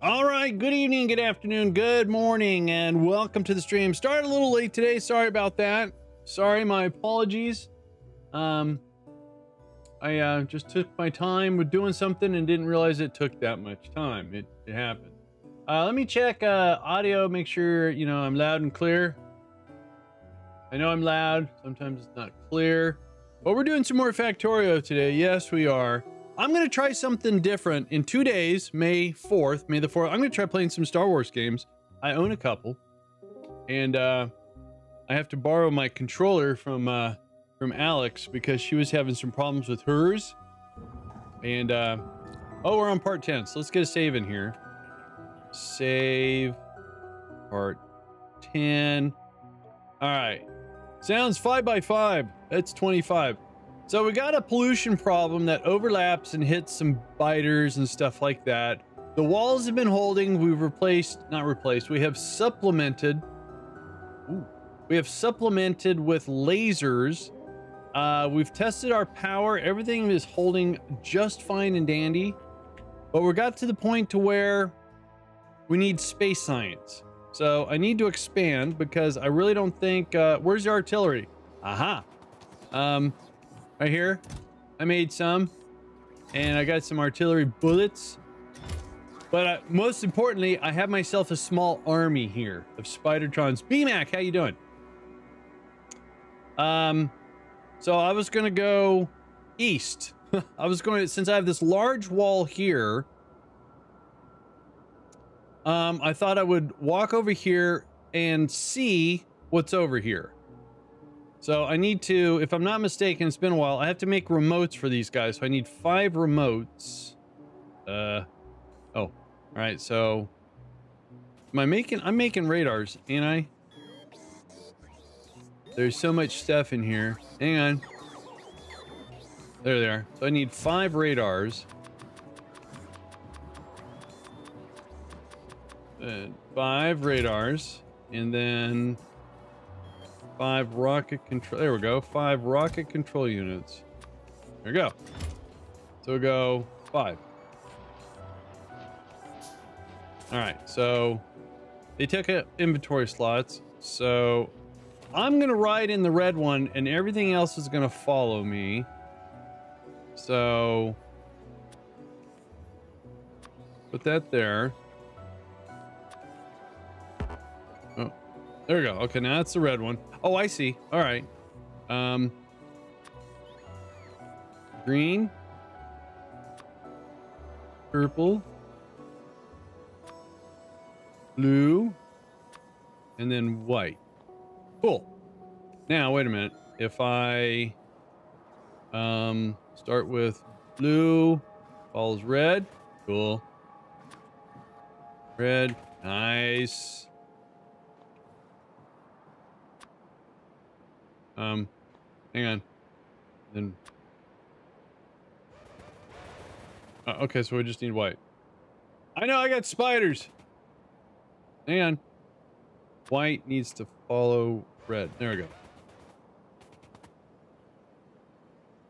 All right, good evening, good afternoon, good morning, and welcome to the stream. Started a little late today. Sorry about that. Sorry, my apologies. Um, I uh, just took my time with doing something and didn't realize it took that much time. It, it happened. Uh, let me check uh, audio, make sure you know I'm loud and clear. I know I'm loud. Sometimes it's not clear. But we're doing some more Factorio today. Yes, we are. I'm going to try something different in two days, May 4th, May the 4th. I'm going to try playing some Star Wars games. I own a couple. And uh, I have to borrow my controller from uh, from Alex because she was having some problems with hers. And, uh, oh, we're on part 10. So let's get a save in here. Save part 10. All right. Sounds 5 by 5 That's 25. So we got a pollution problem that overlaps and hits some biters and stuff like that. The walls have been holding. We've replaced, not replaced, we have supplemented. Ooh, we have supplemented with lasers. Uh, we've tested our power. Everything is holding just fine and dandy. But we got to the point to where we need space science. So I need to expand because I really don't think, uh, where's the artillery? Aha. Um, right here. I made some and I got some artillery bullets. But uh, most importantly, I have myself a small army here of Spidertrons. BMAC, how you doing? Um, so I was going to go east. I was going to, since I have this large wall here, um, I thought I would walk over here and see what's over here. So I need to, if I'm not mistaken, it's been a while. I have to make remotes for these guys. So I need five remotes. Uh, oh, all right. So am I making, I'm making radars, ain't I? There's so much stuff in here. Hang on. There they are. So I need five radars. Uh, five radars. And then Five rocket control. There we go. Five rocket control units. There we go. So we go five. All right. So they took inventory slots. So I'm going to ride in the red one and everything else is going to follow me. So put that there. Oh, there we go. Okay, now that's the red one. Oh, I see. All right. Um, green, purple, blue, and then white. Cool. Now, wait a minute. If I um, start with blue, follows red. Cool. Red. Nice. Um, hang on. Then. Uh, okay, so we just need white. I know I got spiders. Hang on. White needs to follow red. There we go.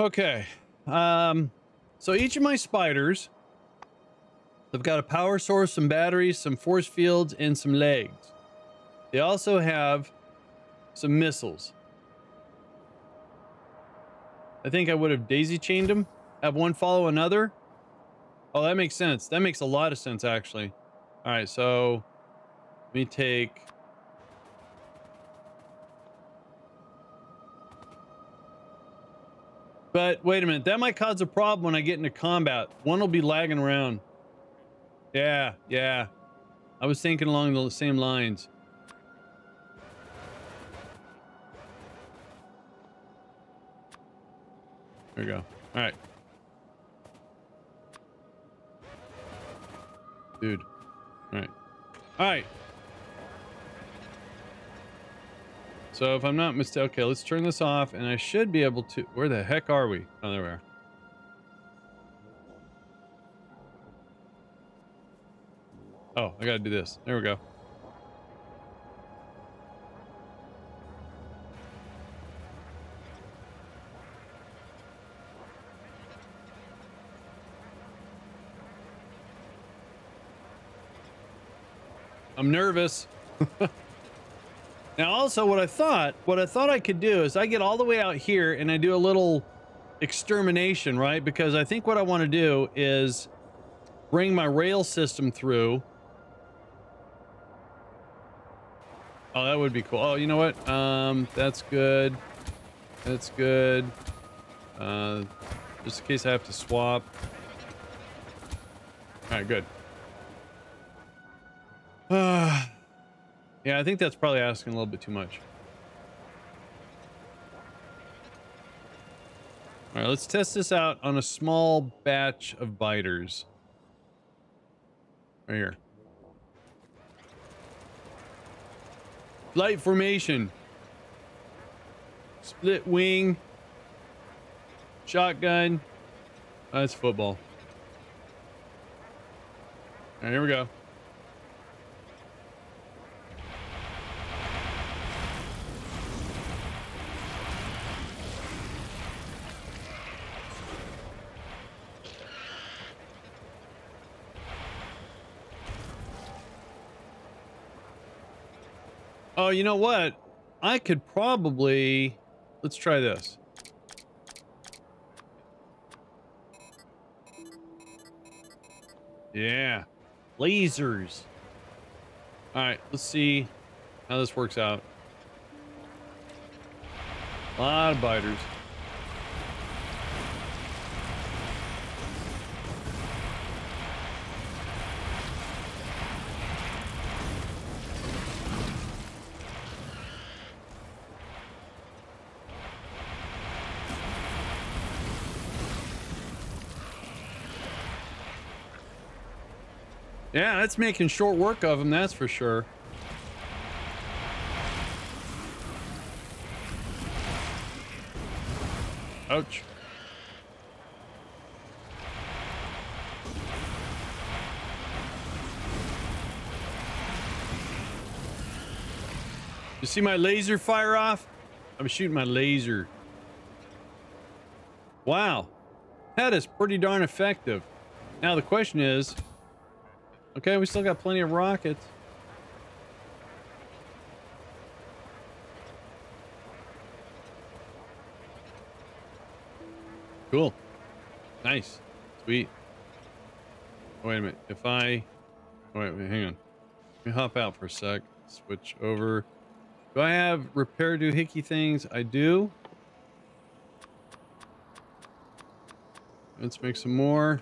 Okay. Um, so each of my spiders they've got a power source, some batteries, some force fields, and some legs. They also have some missiles. I think I would have daisy chained them. Have one follow another. Oh, that makes sense. That makes a lot of sense, actually. All right, so let me take... But wait a minute, that might cause a problem when I get into combat. One will be lagging around. Yeah, yeah. I was thinking along the same lines. There we go. All right. Dude. All right. All right. So if I'm not mistaken, okay, let's turn this off and I should be able to, where the heck are we? Oh, there we are. Oh, I gotta do this. There we go. I'm nervous. now, also, what I thought, what I thought I could do is I get all the way out here and I do a little extermination, right? Because I think what I want to do is bring my rail system through. Oh, that would be cool. Oh, you know what? Um, that's good. That's good. Uh, just in case I have to swap. All right, good. Uh, yeah, I think that's probably asking a little bit too much. All right, let's test this out on a small batch of biters. Right here. Flight formation. Split wing. Shotgun. That's football. All right, here we go. You know what? I could probably... Let's try this. Yeah. Lasers. All right, let's see how this works out. A lot of biters. That's making short work of him, that's for sure. Ouch. You see my laser fire off? I'm shooting my laser. Wow. That is pretty darn effective. Now the question is, Okay, we still got plenty of rockets. Cool. Nice. Sweet. Wait a minute. If I... Oh, wait, wait, hang on. Let me hop out for a sec. Switch over. Do I have repair doohickey things? I do. Let's make some more.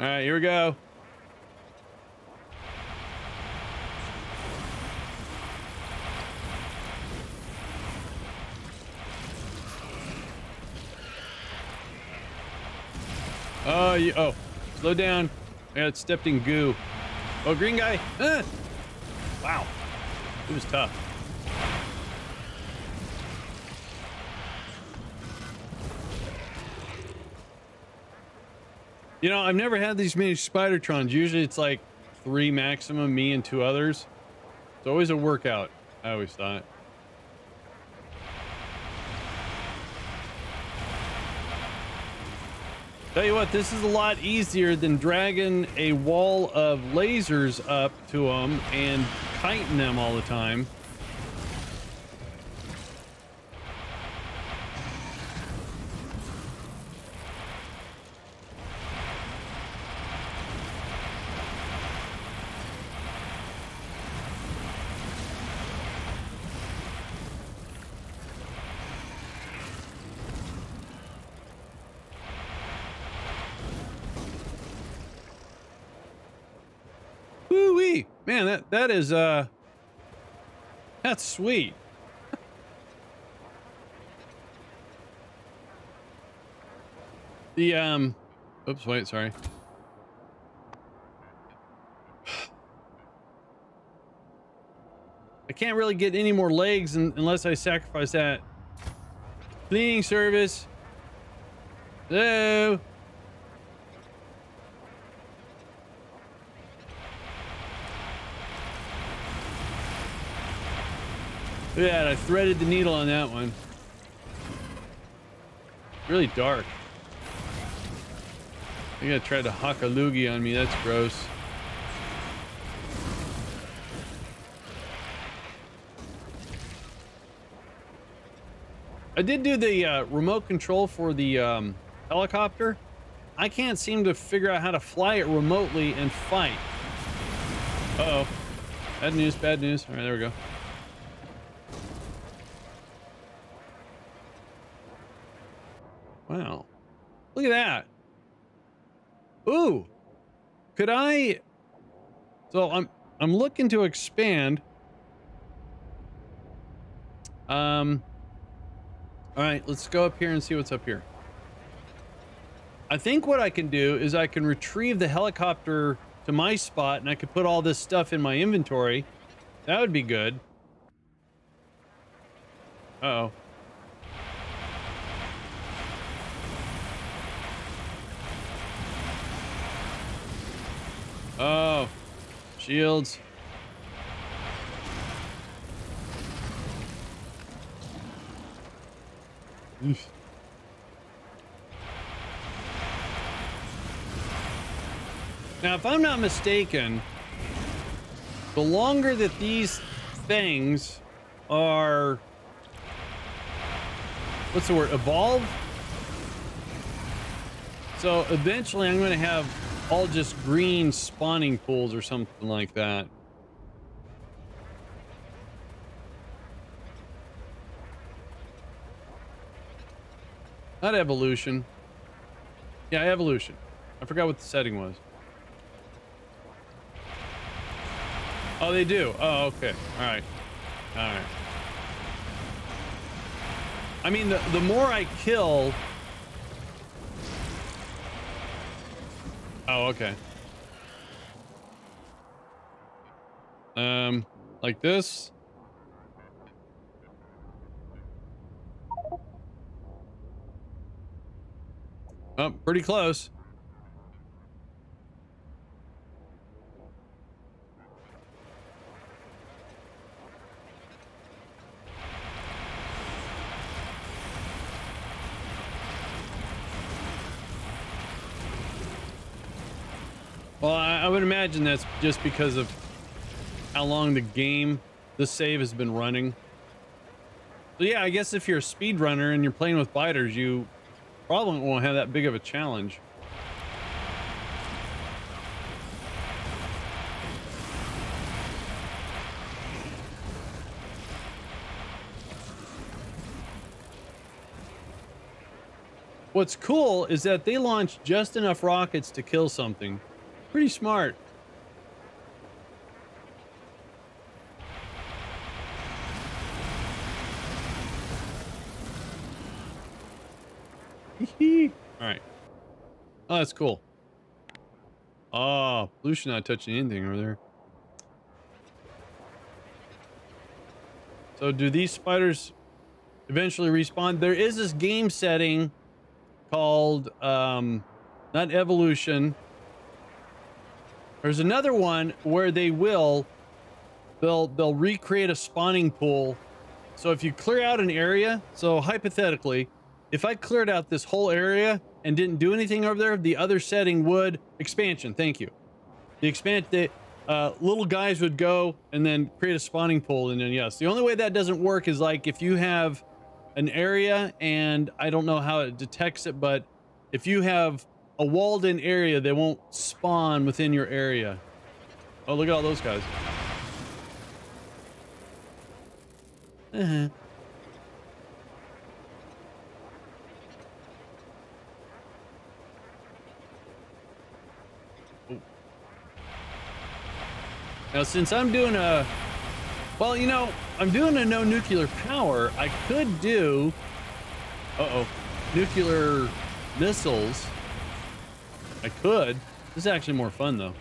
All right, here we go. Oh, you, oh, slow down. I got stepped in goo. Oh, green guy. Wow. It was tough. You know, I've never had these many Spidertrons. Usually it's like three maximum, me and two others. It's always a workout, I always thought. Tell you what, this is a lot easier than dragging a wall of lasers up to them and kiting them all the time. Man, that is uh that's sweet. the um oops, wait, sorry. I can't really get any more legs unless I sacrifice that. Cleaning service. Hello. Yeah, I threaded the needle on that one. Really dark. I I tried to huck a loogie on me. That's gross. I did do the uh, remote control for the um, helicopter. I can't seem to figure out how to fly it remotely and fight. Uh oh Bad news, bad news. All right, there we go. Wow. Look at that. Ooh. Could I... So I'm I'm looking to expand. Um... All right, let's go up here and see what's up here. I think what I can do is I can retrieve the helicopter to my spot and I could put all this stuff in my inventory. That would be good. Uh oh Oh, shields. Now, if I'm not mistaken, the longer that these things are, what's the word, evolve? So eventually I'm going to have all just green spawning pools or something like that. Not evolution. Yeah, evolution. I forgot what the setting was. Oh, they do. Oh, okay. All right. All right. I mean, the, the more I kill... Oh, okay. Um, like this. Oh, pretty close. Well, I, I, would imagine that's just because of how long the game, the save has been running. So yeah, I guess if you're a speedrunner and you're playing with biters, you probably won't have that big of a challenge. What's cool is that they launch just enough rockets to kill something. Pretty smart. All right. Oh, that's cool. Oh, Blue's not touching anything over there. So do these spiders eventually respawn? There is this game setting called, um, not evolution. There's another one where they will, they'll, they'll recreate a spawning pool. So if you clear out an area, so hypothetically, if I cleared out this whole area and didn't do anything over there, the other setting would expansion. Thank you. The expand the uh, little guys would go and then create a spawning pool, and then yes, the only way that doesn't work is like if you have an area and I don't know how it detects it, but if you have a walled in area, they won't spawn within your area. Oh, look at all those guys. Uh -huh. Now, since I'm doing a, well, you know, I'm doing a no nuclear power, I could do, uh-oh, nuclear missiles. I could. This is actually more fun, though.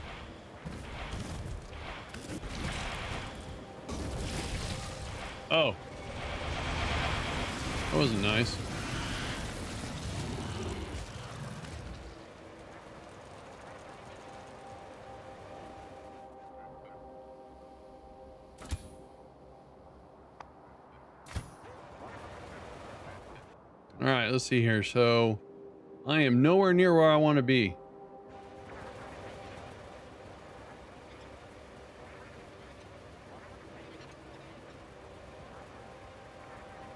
Oh. That wasn't nice. All right, let's see here. So I am nowhere near where I want to be.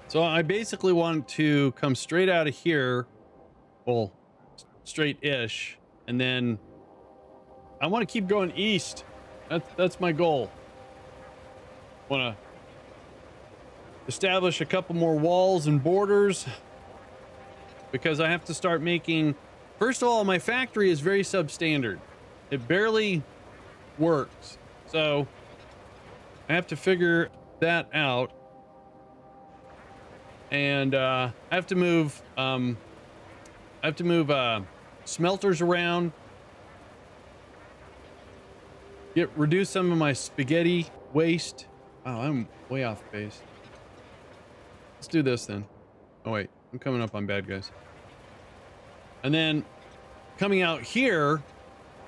So I basically want to come straight out of here. Well, straight-ish. And then I want to keep going east. That's, that's my goal. want to establish a couple more walls and borders because I have to start making. First of all, my factory is very substandard. It barely works, so I have to figure that out. And uh, I have to move. Um, I have to move uh, smelters around Get reduce some of my spaghetti waste. Oh, I'm way off base. Let's do this then. Oh wait, I'm coming up on bad guys. And then coming out here,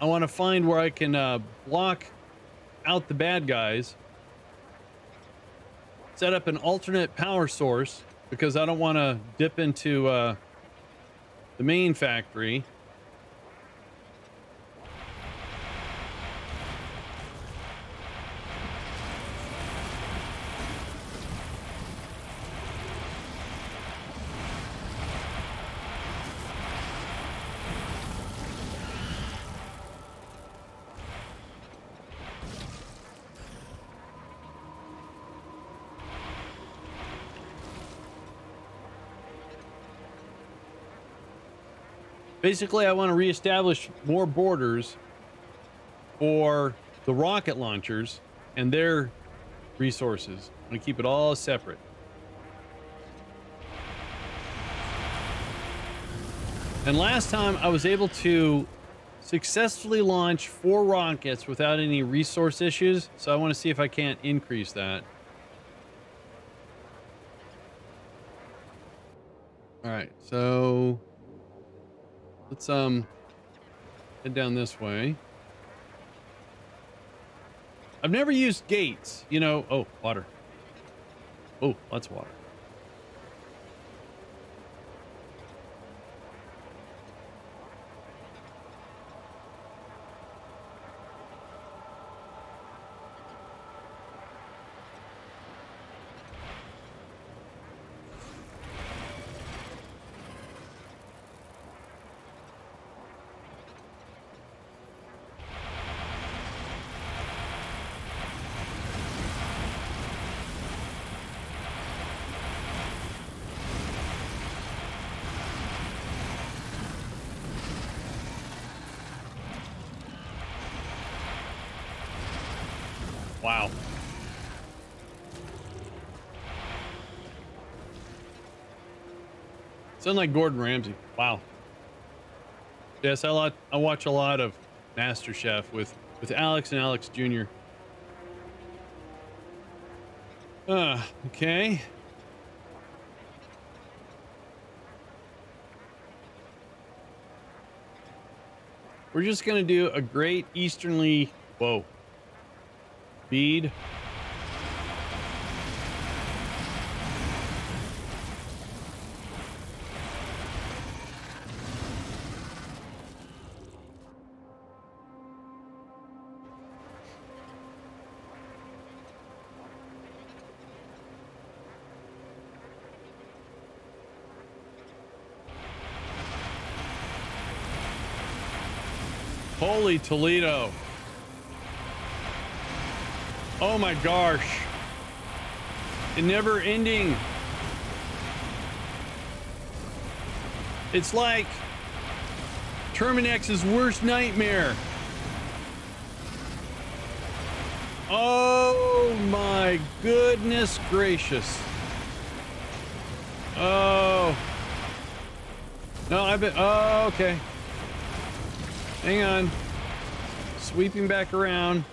I want to find where I can uh, block out the bad guys. Set up an alternate power source because I don't want to dip into uh, the main factory. Basically, I want to reestablish more borders for the rocket launchers and their resources. I'm going to keep it all separate. And last time I was able to successfully launch four rockets without any resource issues. So I want to see if I can't increase that. All right, so Let's um head down this way. I've never used gates, you know. Oh, water. Oh, of water. Wow. Sound like Gordon Ramsay. Wow. Yes, I lot I watch a lot of Master Chef with with Alex and Alex Jr. Uh, okay. We're just gonna do a great easternly whoa. Speed. Toledo. Oh my gosh. A never ending. It's like Terminix's worst nightmare. Oh my goodness gracious. Oh. No, I've been. Oh, okay. Hang on. Sweeping back around.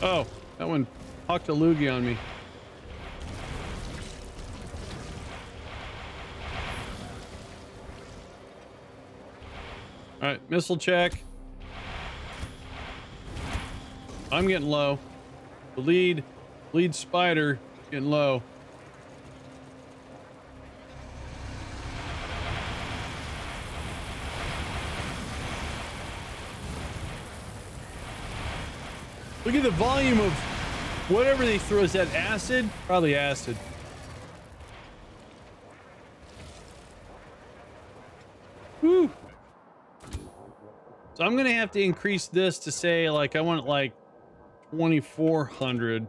Oh, that one hawked a loogie on me. All right, missile check. I'm getting low. The lead, lead spider getting low. Look at the volume of whatever they throw. Is that acid? Probably acid. Whew. So I'm going to have to increase this to say, like, I want, like, 2400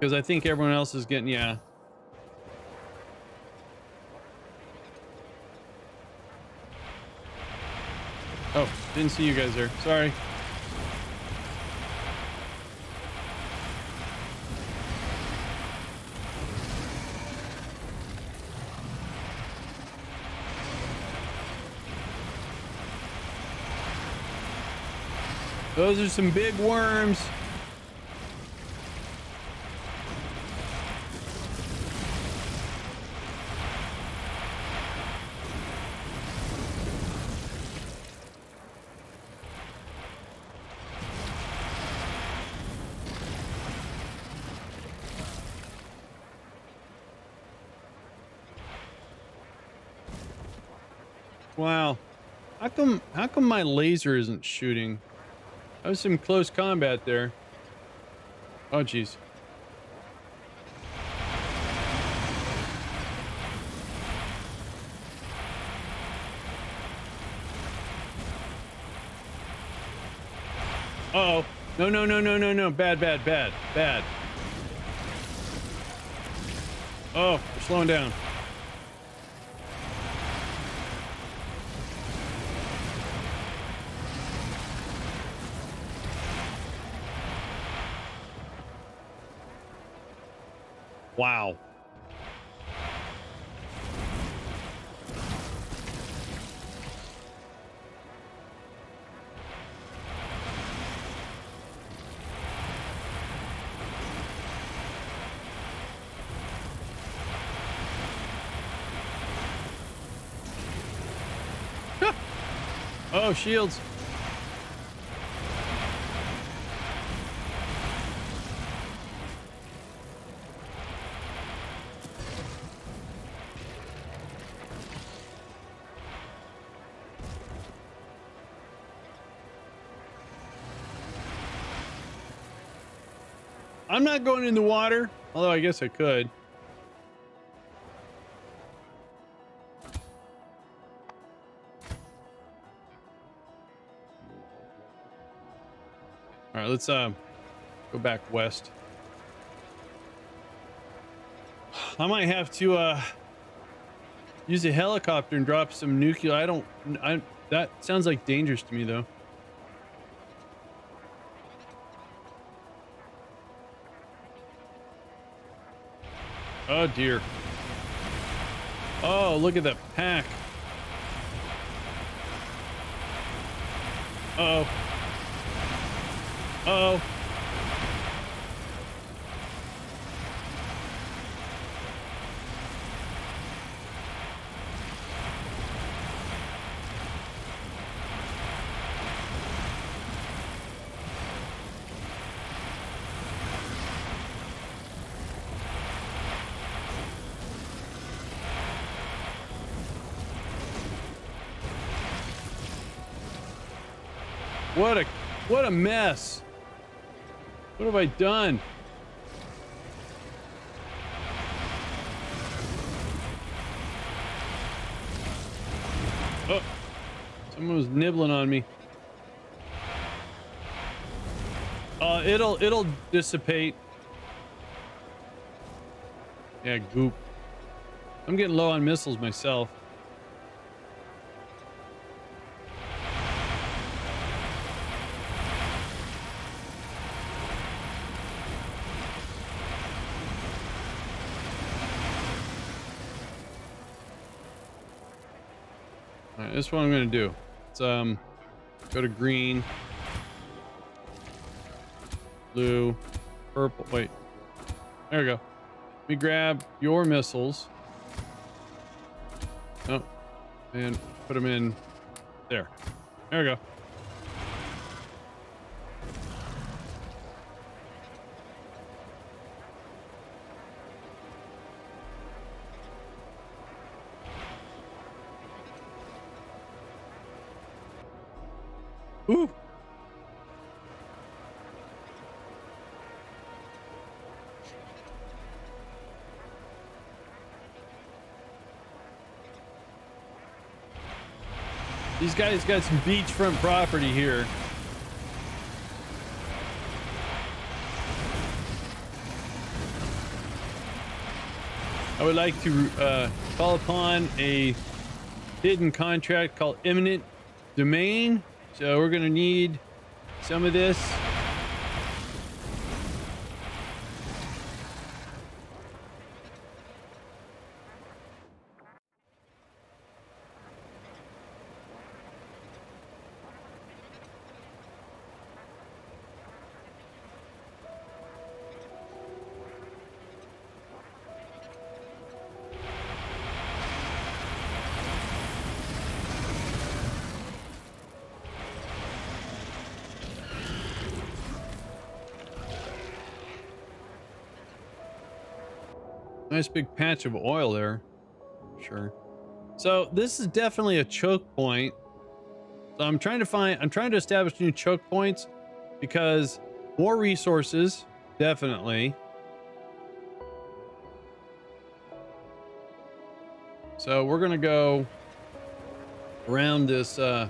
because I think everyone else is getting yeah. Oh, didn't see you guys there. Sorry. Those are some big worms. Wow. How come how come my laser isn't shooting? That was some close combat there. Oh, jeez. Uh oh No, no, no, no, no, no. Bad, bad, bad, bad. Oh, we're slowing down. Wow. oh, shields. I'm not going in the water, although I guess I could. All right, let's uh, go back west. I might have to uh, use a helicopter and drop some nuclear. I don't. I that sounds like dangerous to me though. Oh dear. Oh, look at that pack. Uh oh. Uh oh. What a what a mess. What have I done? Oh, someone was nibbling on me. Uh, it'll it'll dissipate. Yeah, goop. I'm getting low on missiles myself. This is what I'm gonna do. Let's um go to green, blue, purple. Wait, there we go. Let me grab your missiles. Oh, and put them in there. There we go. Guys got some beachfront property here. I would like to uh, call upon a hidden contract called eminent domain. So we're going to need some of this. Nice big patch of oil there. Sure. So this is definitely a choke point. So I'm trying to find, I'm trying to establish new choke points because more resources, definitely. So we're going to go around this uh,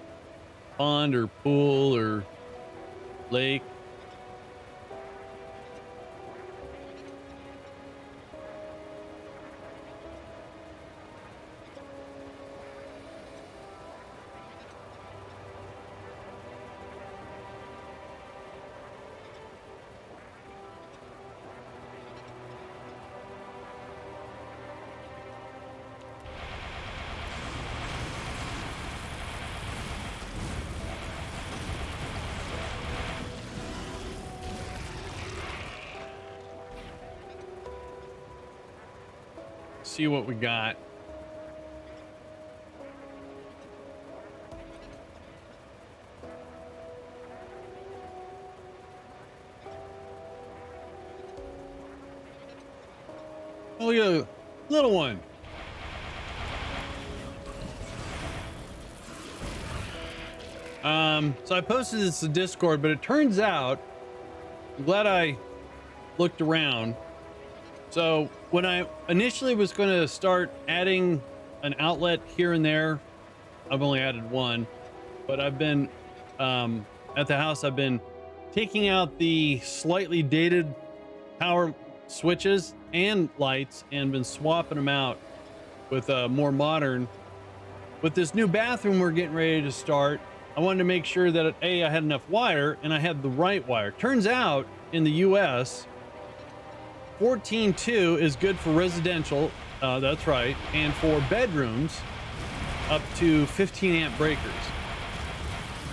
pond or pool or lake see what we got. Oh, a little one. Um, so I posted this to Discord, but it turns out, I'm glad I looked around. So when I initially was going to start adding an outlet here and there, I've only added one, but I've been um, at the house. I've been taking out the slightly dated power switches and lights and been swapping them out with a more modern. With this new bathroom we're getting ready to start, I wanted to make sure that A, I had enough wire and I had the right wire. Turns out in the US, 14.2 is good for residential, uh, that's right, and for bedrooms up to 15 amp breakers.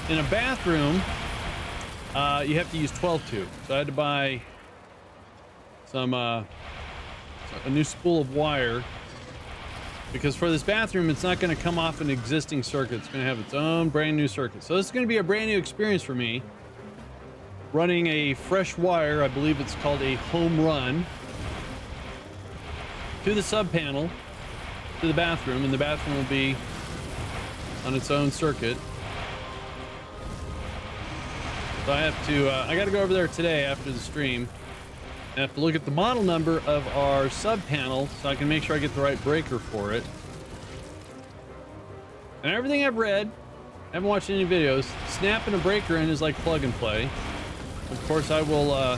In a bathroom, uh, you have to use 12.2. So I had to buy some uh, a new spool of wire because for this bathroom, it's not going to come off an existing circuit. It's going to have its own brand new circuit. So this is going to be a brand new experience for me running a fresh wire. I believe it's called a home run to the sub panel to the bathroom, and the bathroom will be on its own circuit. So I have to, uh, I got to go over there today after the stream. I have to look at the model number of our sub panel so I can make sure I get the right breaker for it. And everything I've read, I haven't watched any videos, snapping a breaker in is like plug and play. Of course, I will uh,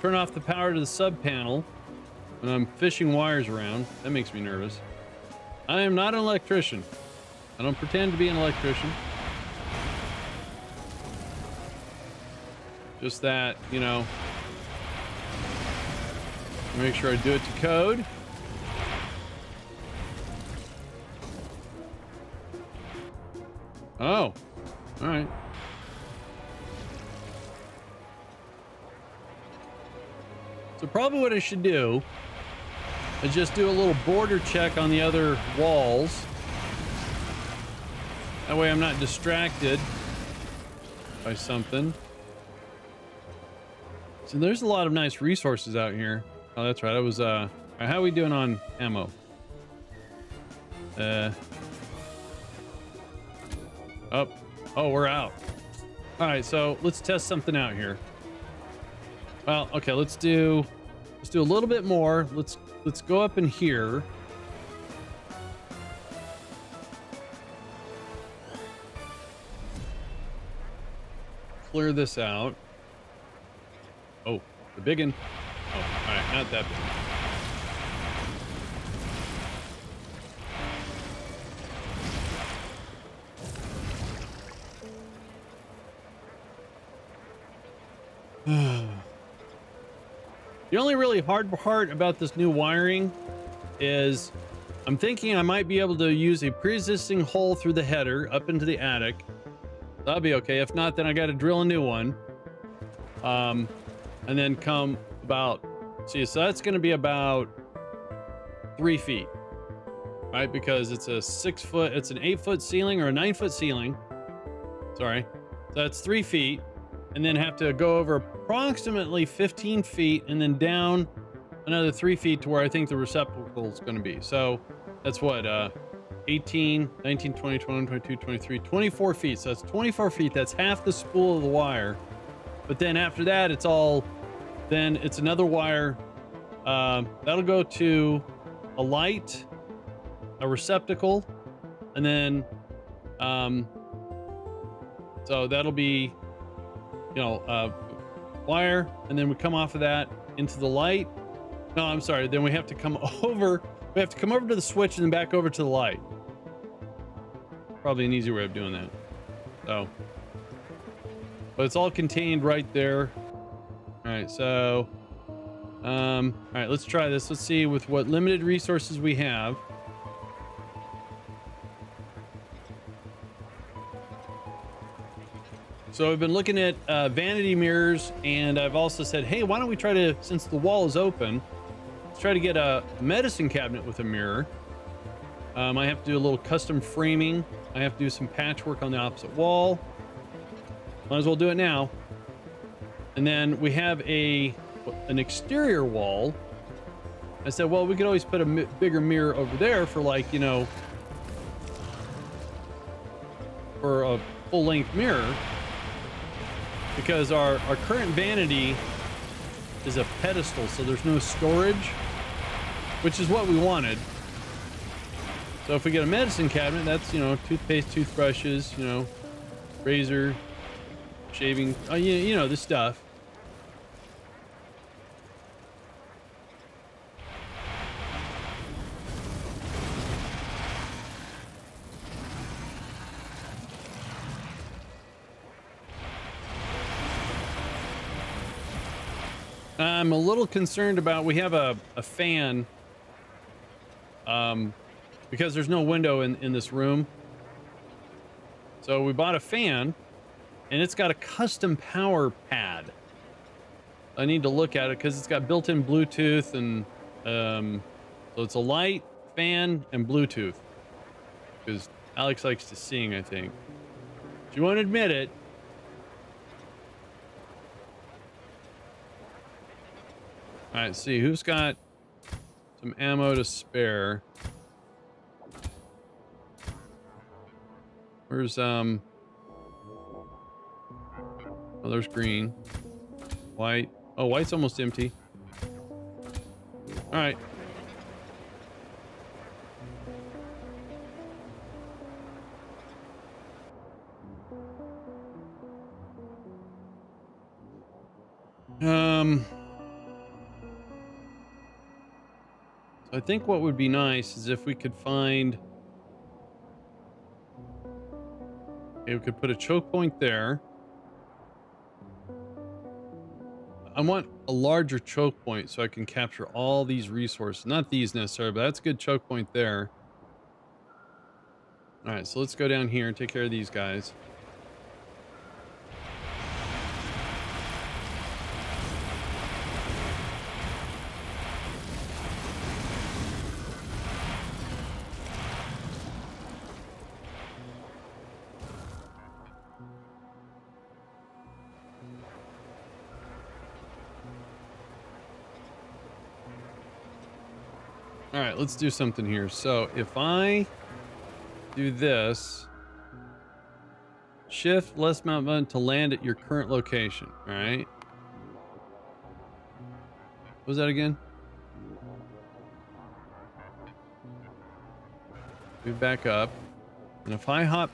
turn off the power to the sub panel when I'm fishing wires around. That makes me nervous. I am not an electrician. I don't pretend to be an electrician. Just that, you know, make sure I do it to code. Oh, all right. So probably what I should do just do a little border check on the other walls. That way I'm not distracted by something. So there's a lot of nice resources out here. Oh, that's right. I was, uh, how are we doing on ammo? Uh, oh, oh, we're out. All right, so let's test something out here. Well, okay, let's do, let's do a little bit more. Let's, Let's go up in here. Clear this out. Oh, the big one. Oh, all right, not that big. the only really hard part about this new wiring is I'm thinking I might be able to use a pre-existing hole through the header up into the attic. That'll be okay. If not, then I got to drill a new one. Um, and then come about, see, so that's going to be about three feet, right? Because it's a six foot, it's an eight foot ceiling or a nine foot ceiling. Sorry. So that's three feet and then have to go over approximately 15 feet and then down another three feet to where I think the receptacle is going to be. So that's what, uh, 18, 19, 20, 21, 22, 23, 24 feet. So that's 24 feet. That's half the spool of the wire. But then after that, it's all, then it's another wire. Um, that'll go to a light, a receptacle, and then, um, so that'll be, you know, uh, wire, and then we come off of that into the light. No, I'm sorry. Then we have to come over. We have to come over to the switch and then back over to the light. Probably an easy way of doing that. So, but it's all contained right there. All right, so, um, all right, let's try this. Let's see with what limited resources we have. So I've been looking at uh, vanity mirrors and I've also said, hey, why don't we try to, since the wall is open, let's try to get a medicine cabinet with a mirror. Um, I have to do a little custom framing. I have to do some patchwork on the opposite wall. Might as well do it now. And then we have a an exterior wall. I said, well, we could always put a bigger mirror over there for like, you know, for a full-length mirror because our, our current vanity is a pedestal, so there's no storage, which is what we wanted. So if we get a medicine cabinet, that's, you know, toothpaste, toothbrushes, you know, razor, shaving, oh, you, you know, the stuff. I'm a little concerned about, we have a, a fan, um, because there's no window in, in this room. So we bought a fan and it's got a custom power pad. I need to look at it because it's got built-in Bluetooth and um, so it's a light, fan, and Bluetooth. Because Alex likes to sing, I think. She won't admit it. All right, see who's got some ammo to spare. Where's um? Oh, there's green, white. Oh, white's almost empty. All right. Um. So I think what would be nice is if we could find... Okay, we could put a choke point there. I want a larger choke point so I can capture all these resources. Not these necessarily, but that's a good choke point there. All right, so let's go down here and take care of these guys. Let's do something here. So if I do this, shift less mount button to land at your current location. Right. What was that again? Move back up. And if I hop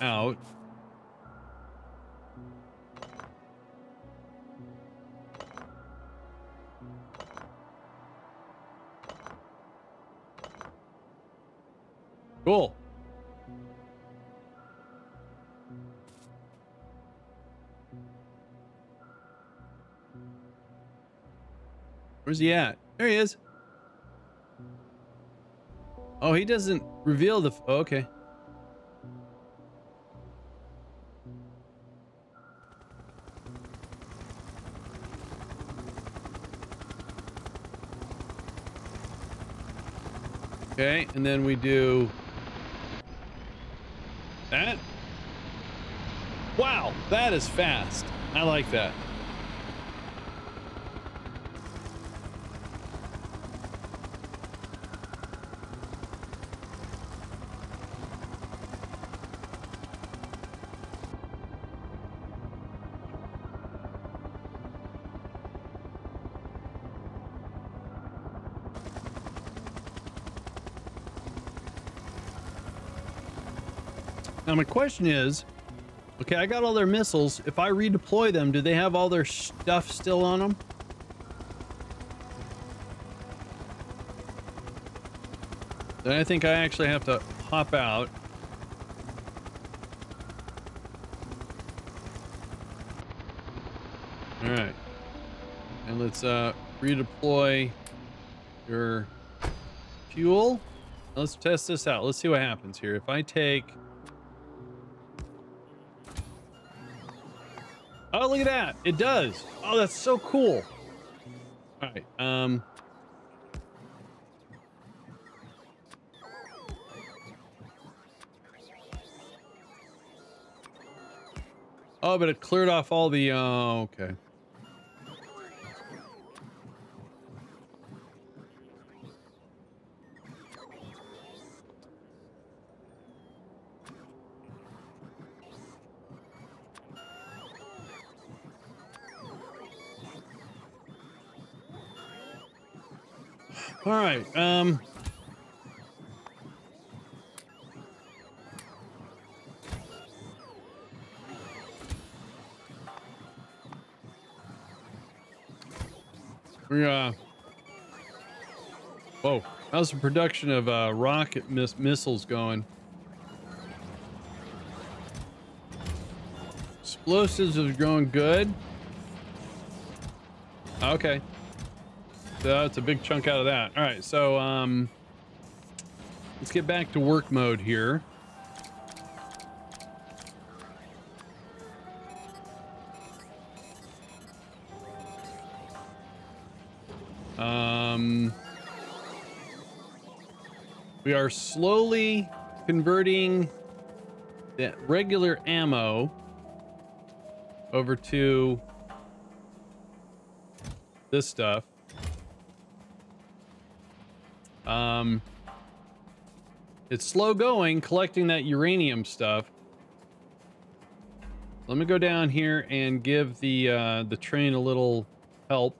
out, Where's he at? There he is. Oh, he doesn't reveal the... Oh, okay. Okay, and then we do that. Wow, that is fast. I like that. My question is, okay, I got all their missiles. If I redeploy them, do they have all their stuff still on them? Then I think I actually have to hop out. All right. And let's uh, redeploy your fuel. Let's test this out. Let's see what happens here. If I take That. It does. Oh, that's so cool. All right. Um. Oh, but it cleared off all the, uh, okay. Um. We uh. Whoa! How's the production of uh, rocket miss missiles going? Explosives is going good. Okay. That's a big chunk out of that. All right, so um, let's get back to work mode here. Um, we are slowly converting the regular ammo over to this stuff. Um, it's slow going collecting that uranium stuff. Let me go down here and give the uh, the train a little help.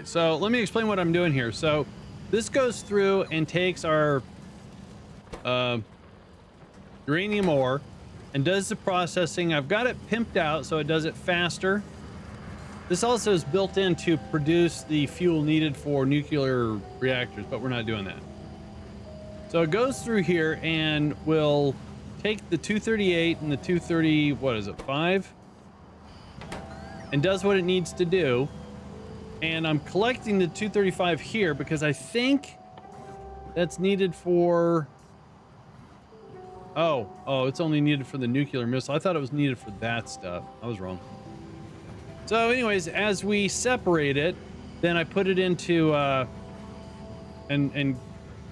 Right, so let me explain what I'm doing here. So this goes through and takes our uh, uranium ore and does the processing. I've got it pimped out so it does it faster. This also is built in to produce the fuel needed for nuclear reactors, but we're not doing that. So it goes through here and will take the 238 and the 230, what is it, 5? And does what it needs to do. And I'm collecting the 235 here because I think that's needed for... Oh, oh, it's only needed for the nuclear missile. I thought it was needed for that stuff. I was wrong. So anyways, as we separate it, then I put it into, uh, and, and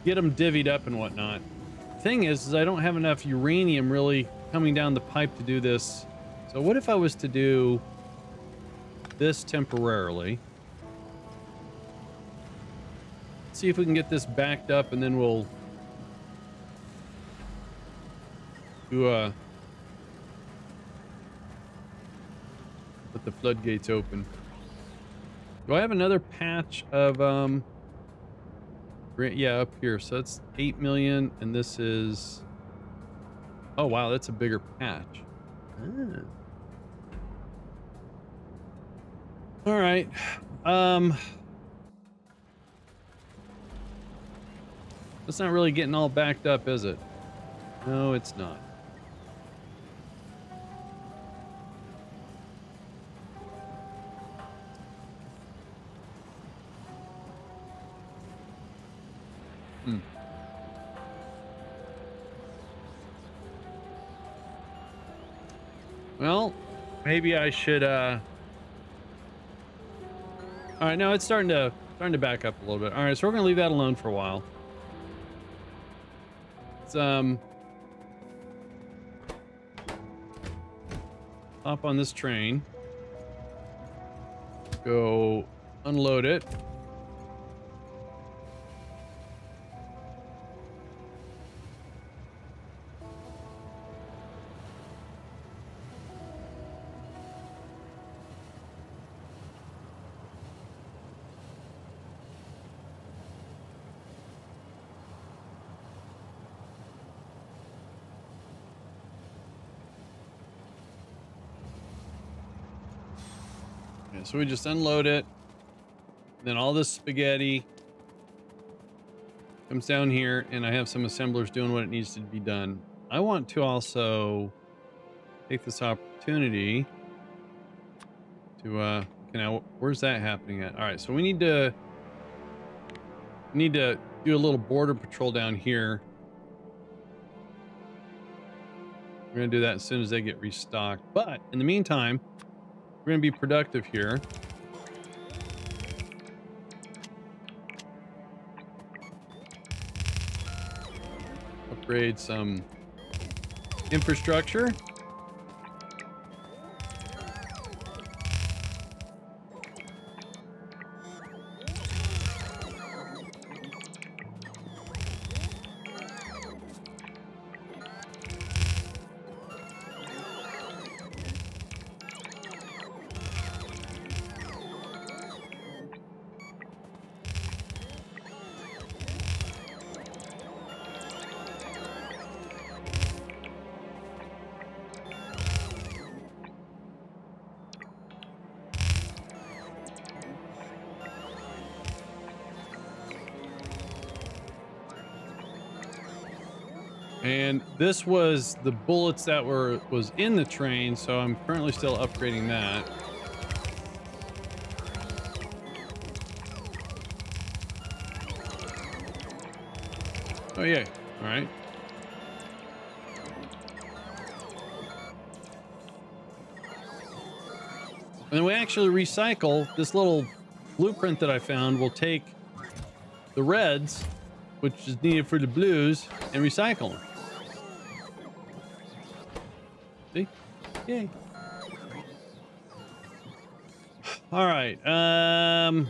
get them divvied up and whatnot. Thing is, is I don't have enough uranium really coming down the pipe to do this. So what if I was to do this temporarily? See if we can get this backed up and then we'll do uh put the floodgates open Do I have another patch of, um, yeah, up here. So that's 8 million, and this is, oh, wow, that's a bigger patch. Ah. All right. Um, it's not really getting all backed up, is it? No, it's not. Hmm. Well, maybe I should, uh... All right, now it's starting to starting to back up a little bit. All right, so we're gonna leave that alone for a while. Let's um hop on this train, go unload it. So we just unload it. Then all this spaghetti comes down here and I have some assemblers doing what it needs to be done. I want to also take this opportunity to, uh, okay, now where's that happening at? All right, so we need to, need to do a little border patrol down here. We're going to do that as soon as they get restocked. But in the meantime, we're going to be productive here. Upgrade some infrastructure. This was the bullets that were was in the train, so I'm currently still upgrading that. Oh yeah, all right. And then we actually recycle this little blueprint that I found We'll take the reds, which is needed for the blues, and recycle them. Yay. All right. Um,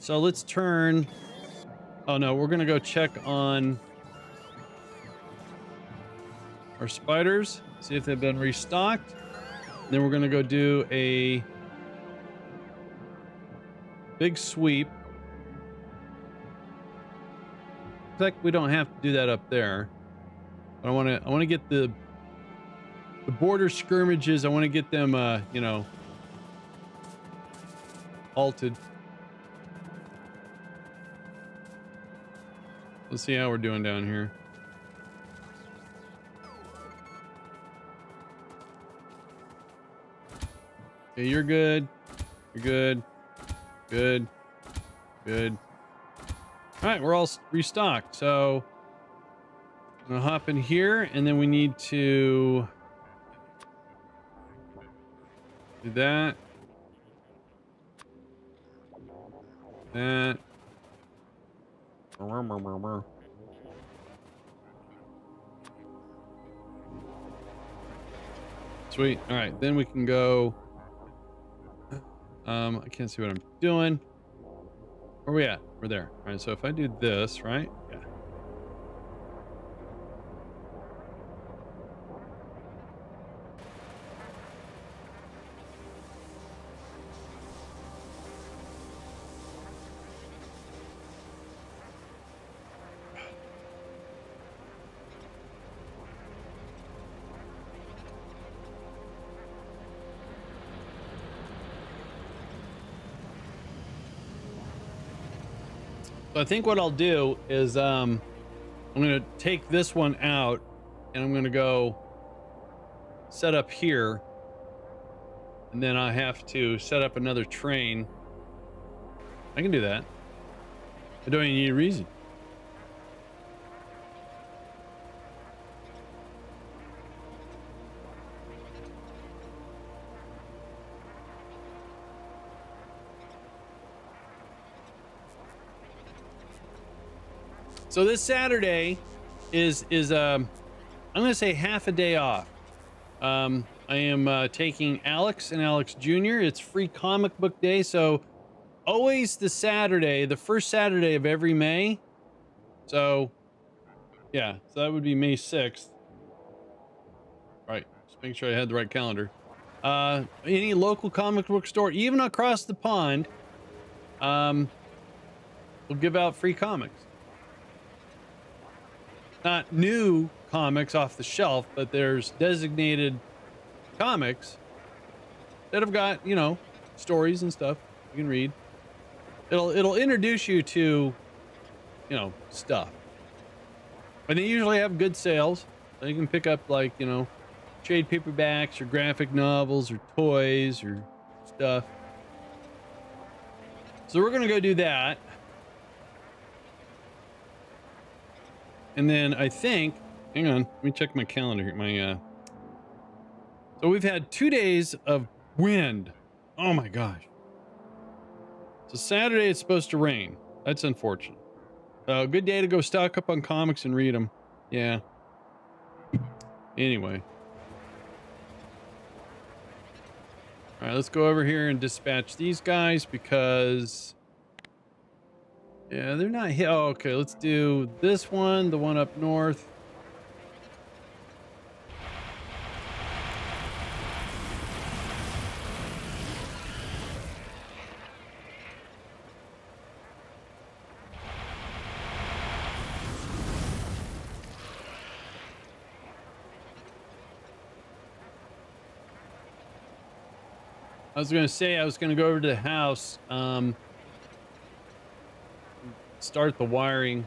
so let's turn. Oh no, we're gonna go check on our spiders, see if they've been restocked. Then we're gonna go do a big sweep. In fact, we don't have to do that up there. But I want to. I want to get the the border skirmishes, I want to get them, uh, you know, halted. Let's see how we're doing down here. Okay, you're good. You're good. Good. Good. All right, we're all restocked. So I'm gonna hop in here, and then we need to Do that. That. Sweet. All right, then we can go. Um, I can't see what I'm doing. Where we at? We're there. All right, so if I do this, right? So I think what I'll do is um, I'm going to take this one out and I'm going to go set up here. And then I have to set up another train. I can do that. I don't need a reason. So this Saturday is is um I'm gonna say half a day off. Um, I am uh, taking Alex and Alex Jr. It's free comic book day, so always the Saturday, the first Saturday of every May. So yeah, so that would be May 6th. Right, just make sure I had the right calendar. Uh, any local comic book store, even across the pond, um, will give out free comics not new comics off the shelf, but there's designated comics that have got, you know, stories and stuff you can read. It'll it'll introduce you to, you know, stuff. And they usually have good sales. So you can pick up like, you know, trade paperbacks or graphic novels or toys or stuff. So we're gonna go do that. And then I think, hang on, let me check my calendar here. My, uh, so we've had two days of wind. Oh my gosh. So Saturday it's supposed to rain. That's unfortunate. Uh, good day to go stock up on comics and read them. Yeah. Anyway. All right, let's go over here and dispatch these guys because yeah, they're not here. Oh, okay, let's do this one, the one up north. I was going to say I was going to go over to the house. Um, start the wiring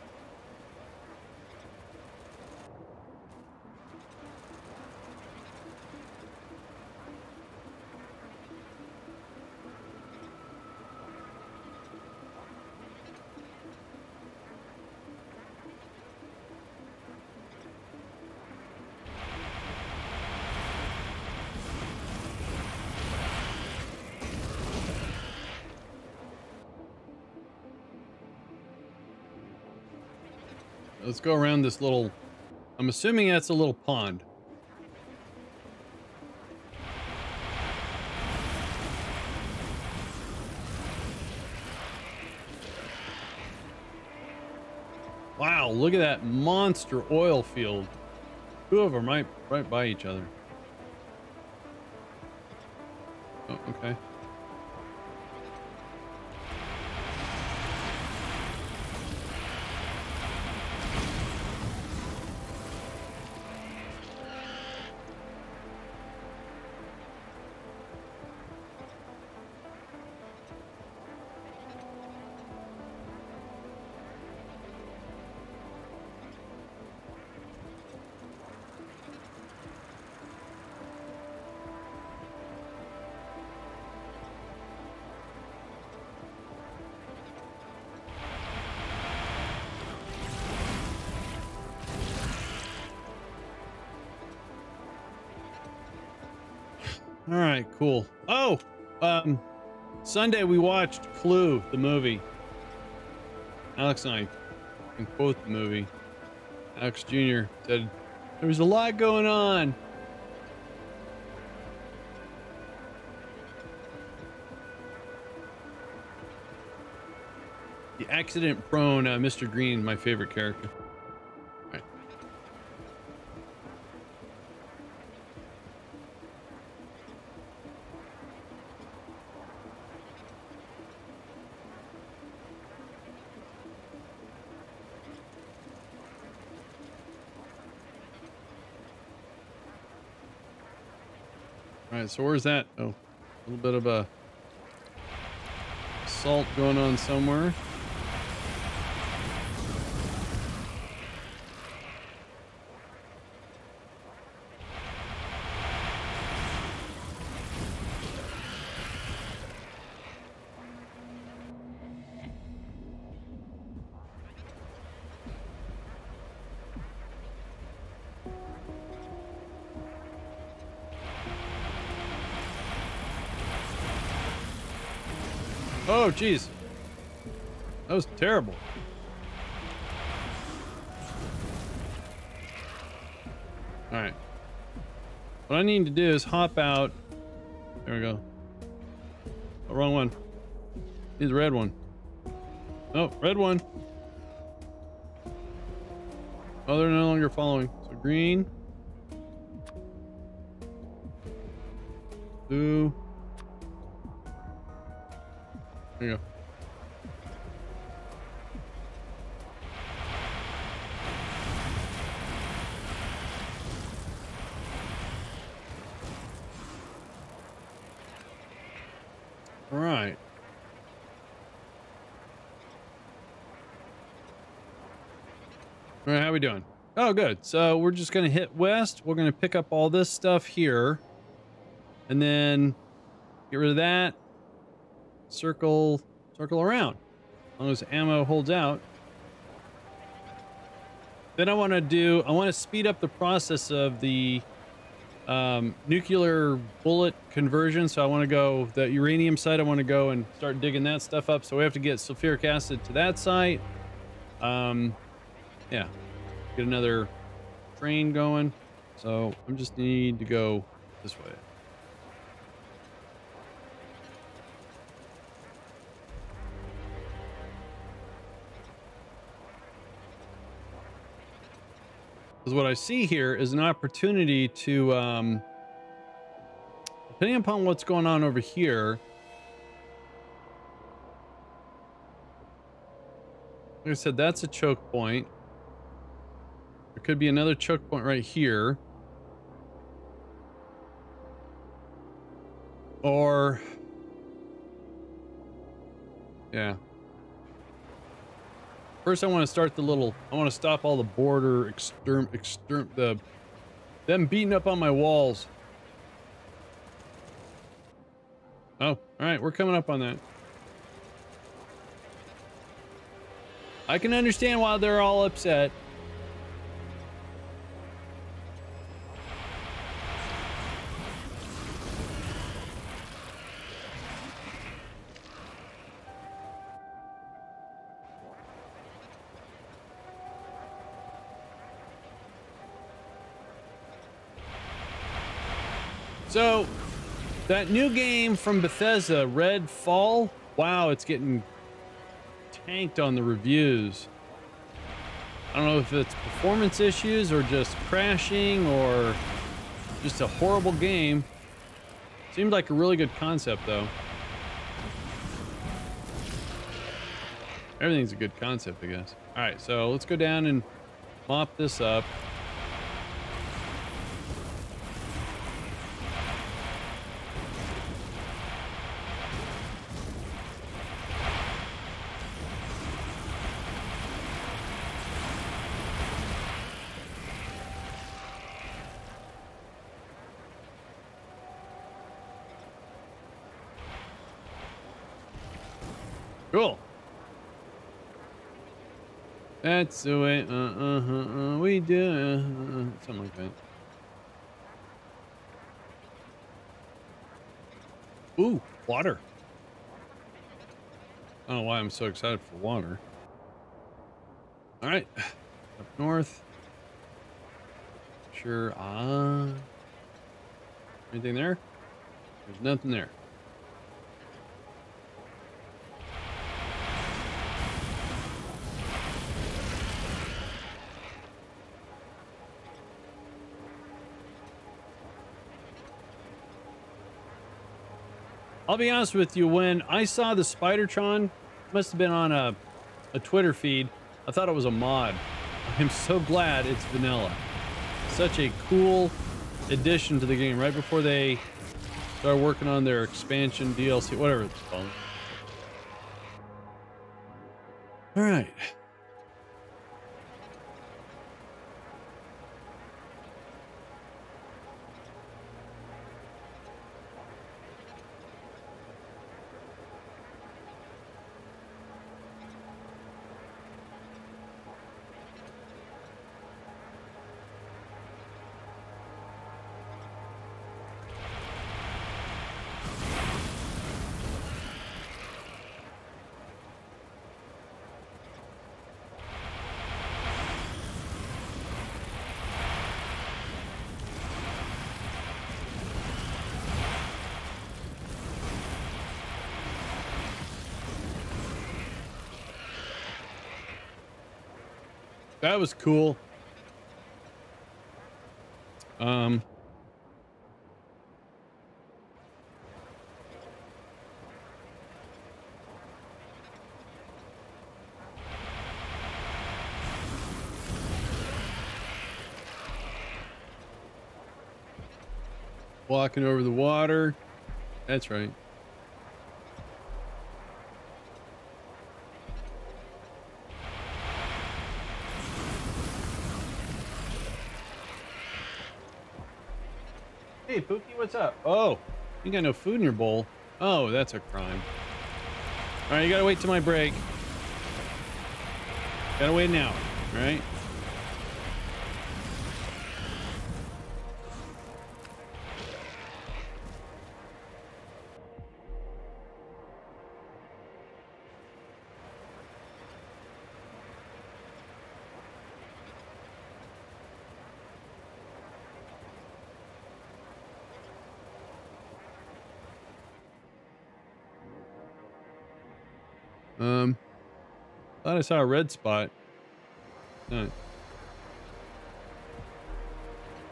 Let's go around this little... I'm assuming that's a little pond. Wow, look at that monster oil field. Two of them right, right by each other. Oh, okay. Cool. Oh, um, Sunday we watched Clue, the movie. Alex and I can quote the movie. Alex Jr. said, there was a lot going on. The accident prone uh, Mr. Green, my favorite character. So where's that? Oh, a little bit of a salt going on somewhere. Jeez. That was terrible. All right. What I need to do is hop out. There we go. Oh, wrong one. Need the red one. Oh, red one. Oh, they're no longer following. So green. Blue. Oh, good. So we're just gonna hit west. We're gonna pick up all this stuff here, and then get rid of that. Circle, circle around. As long as ammo holds out. Then I want to do. I want to speed up the process of the um, nuclear bullet conversion. So I want to go the uranium site. I want to go and start digging that stuff up. So we have to get sulfuric acid to that site. Um, yeah, get another train going. So I'm just need to go this way. Because what I see here is an opportunity to, um, depending upon what's going on over here, like I said, that's a choke point. There could be another choke point right here. Or, yeah. First, I want to start the little. I want to stop all the border exterm, exterm, the them beating up on my walls. Oh, all right, we're coming up on that. I can understand why they're all upset. New game from Bethesda, Redfall, wow, it's getting tanked on the reviews. I don't know if it's performance issues or just crashing or just a horrible game. Seemed like a really good concept, though. Everything's a good concept, I guess. All right, so let's go down and mop this up. Cool. That's the way uh, uh, uh, we do something like that. Ooh, water. I don't know why I'm so excited for water. All right, up north. Sure. Ah. Anything there? There's nothing there. I'll be honest with you, when I saw the Spidertron, must have been on a, a Twitter feed, I thought it was a mod. I'm so glad it's vanilla. Such a cool addition to the game right before they start working on their expansion DLC, whatever it's called. All right. That was cool. Um, Walking over the water. That's right. Hey, Pookie, what's up? Oh, you got no food in your bowl. Oh, that's a crime. All right, you gotta wait till my break. Gotta wait now, right? I saw a red spot.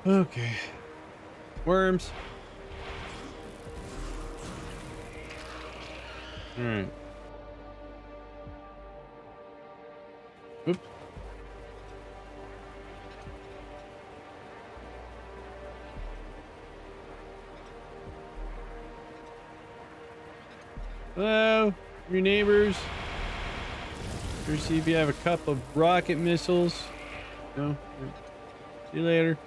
Okay. Worms. All right. Oop. Hello, your neighbors. See if you have a couple of rocket missiles. No. See you later.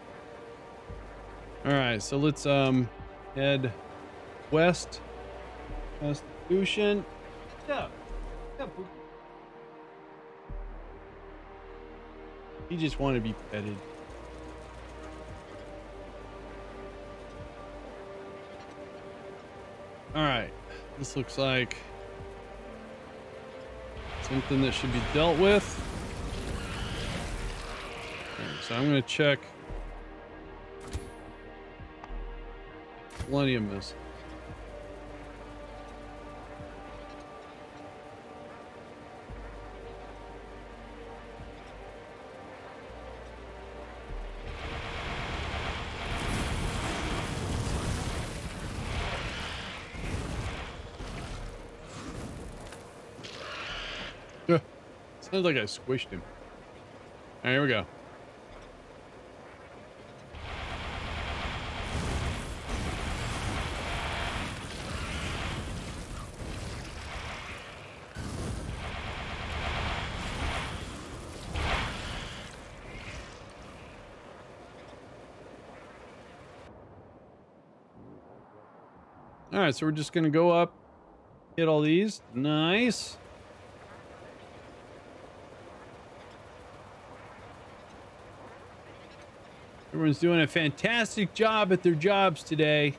All right, so let's um head west. Constitution. Yeah. Yeah. He just wanted to be petted. All right. This looks like something that should be dealt with. Okay, so I'm going to check plenty of Sounds like I squished him. All right, here we go. All right, so we're just gonna go up, hit all these. Nice. Everyone's doing a fantastic job at their jobs today.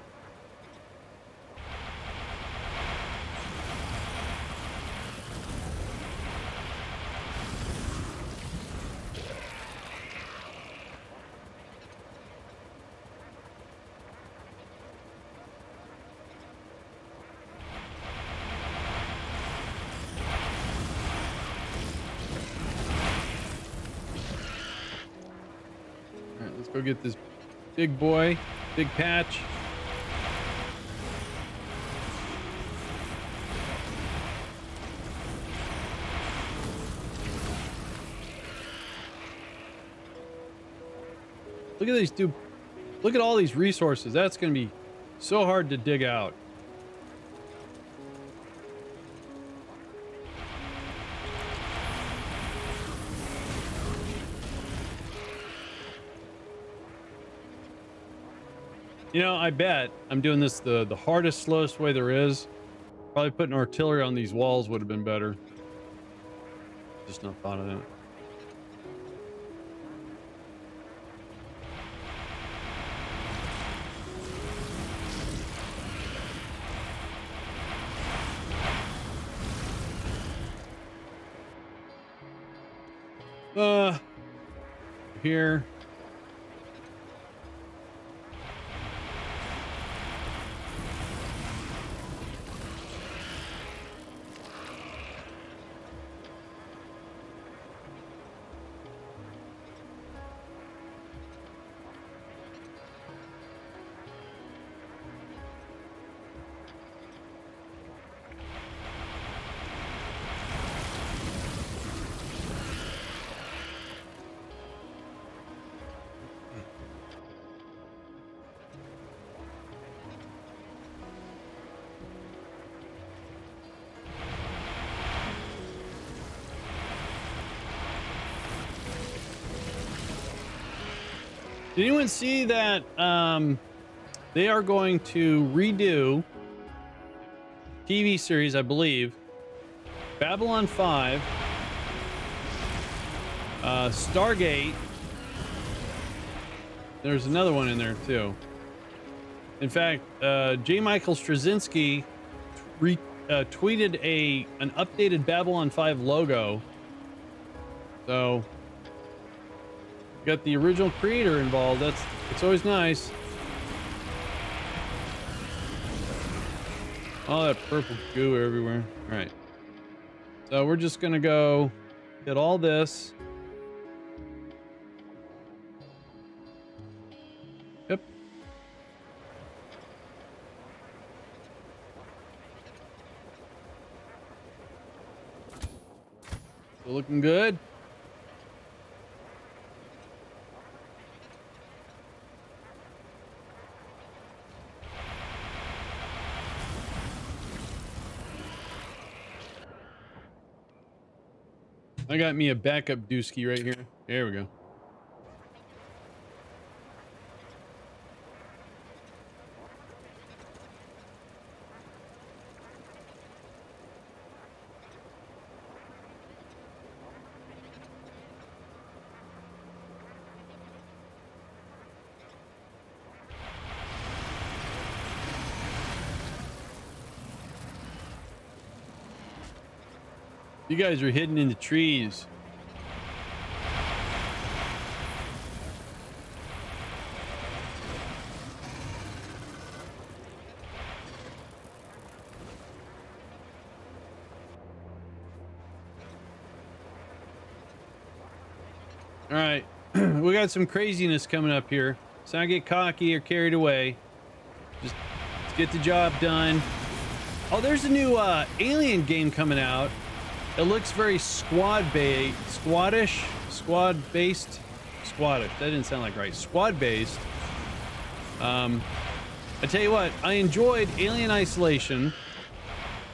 Get this big boy, big patch. Look at these two. Look at all these resources. That's going to be so hard to dig out. You know, I bet I'm doing this the, the hardest, slowest way there is. Probably putting artillery on these walls would have been better. Just not thought of that. Anyone see that um, they are going to redo TV series, I believe, Babylon 5, uh, Stargate. There's another one in there too. In fact, uh, J. Michael Straczynski re- uh, tweeted a an updated Babylon 5 logo. So, got the original creator involved. That's it's always nice. All that purple goo everywhere. All right. So we're just gonna go get all this. Yep. Looking good. I got me a backup dooski right here. There we go. You guys are hidden in the trees. All right, we got some craziness coming up here. So I get cocky or carried away. Just get the job done. Oh, there's a new uh, Alien game coming out. It looks very squad based, squadish, squad based, squadish. That didn't sound like right. Squad based. Um, I tell you what, I enjoyed Alien Isolation.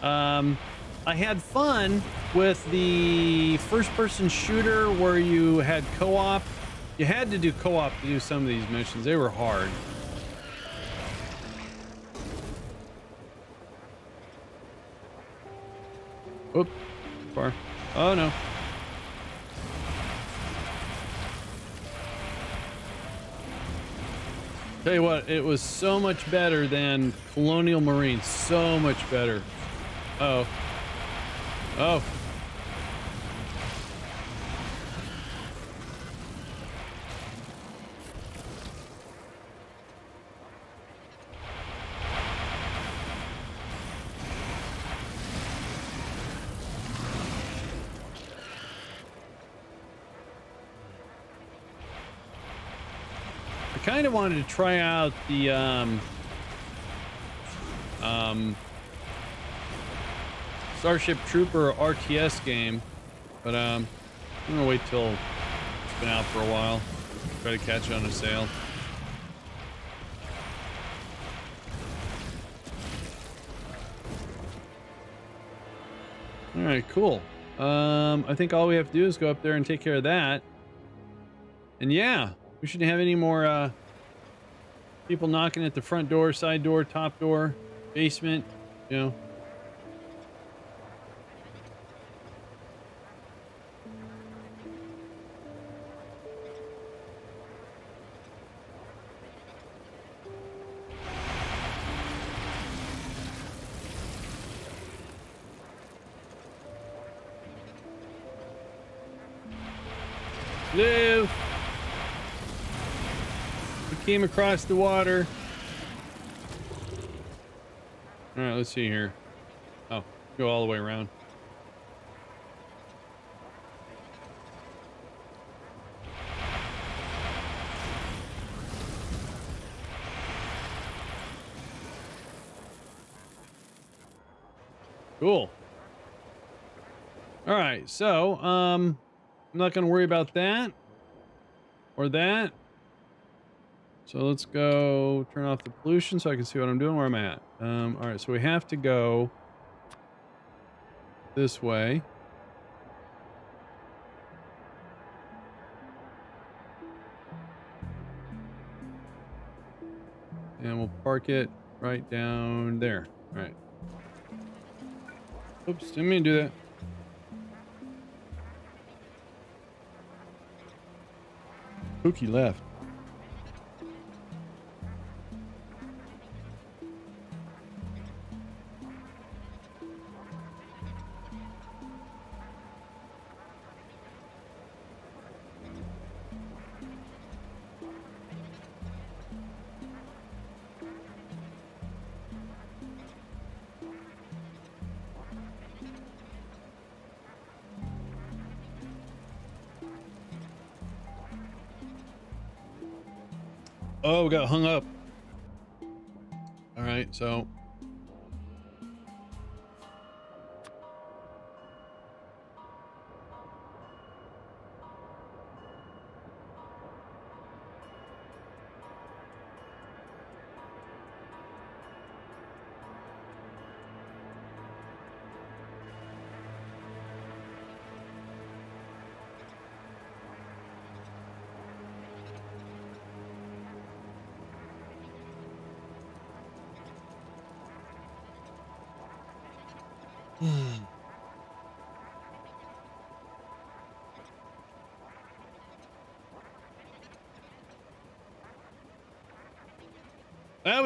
Um, I had fun with the first person shooter where you had co-op. You had to do co-op to do some of these missions. They were hard. Oop Oh no. Tell you what, it was so much better than Colonial Marines. So much better. Uh oh. Oh. kind of wanted to try out the um, um, Starship Trooper RTS game, but um, I'm gonna wait till it's been out for a while. Try to catch it on a sale. All right, cool. Um, I think all we have to do is go up there and take care of that. And yeah, we shouldn't have any more uh, people knocking at the front door, side door, top door, basement, you know. Across the water. All right, let's see here. Oh, go all the way around. Cool. All right, so um, I'm not going to worry about that or that. So let's go turn off the pollution so I can see what I'm doing, where I'm at. Um, all right, so we have to go this way. And we'll park it right down there. All right. Oops, didn't mean to do that. Pookie left. Got hung up. All right, so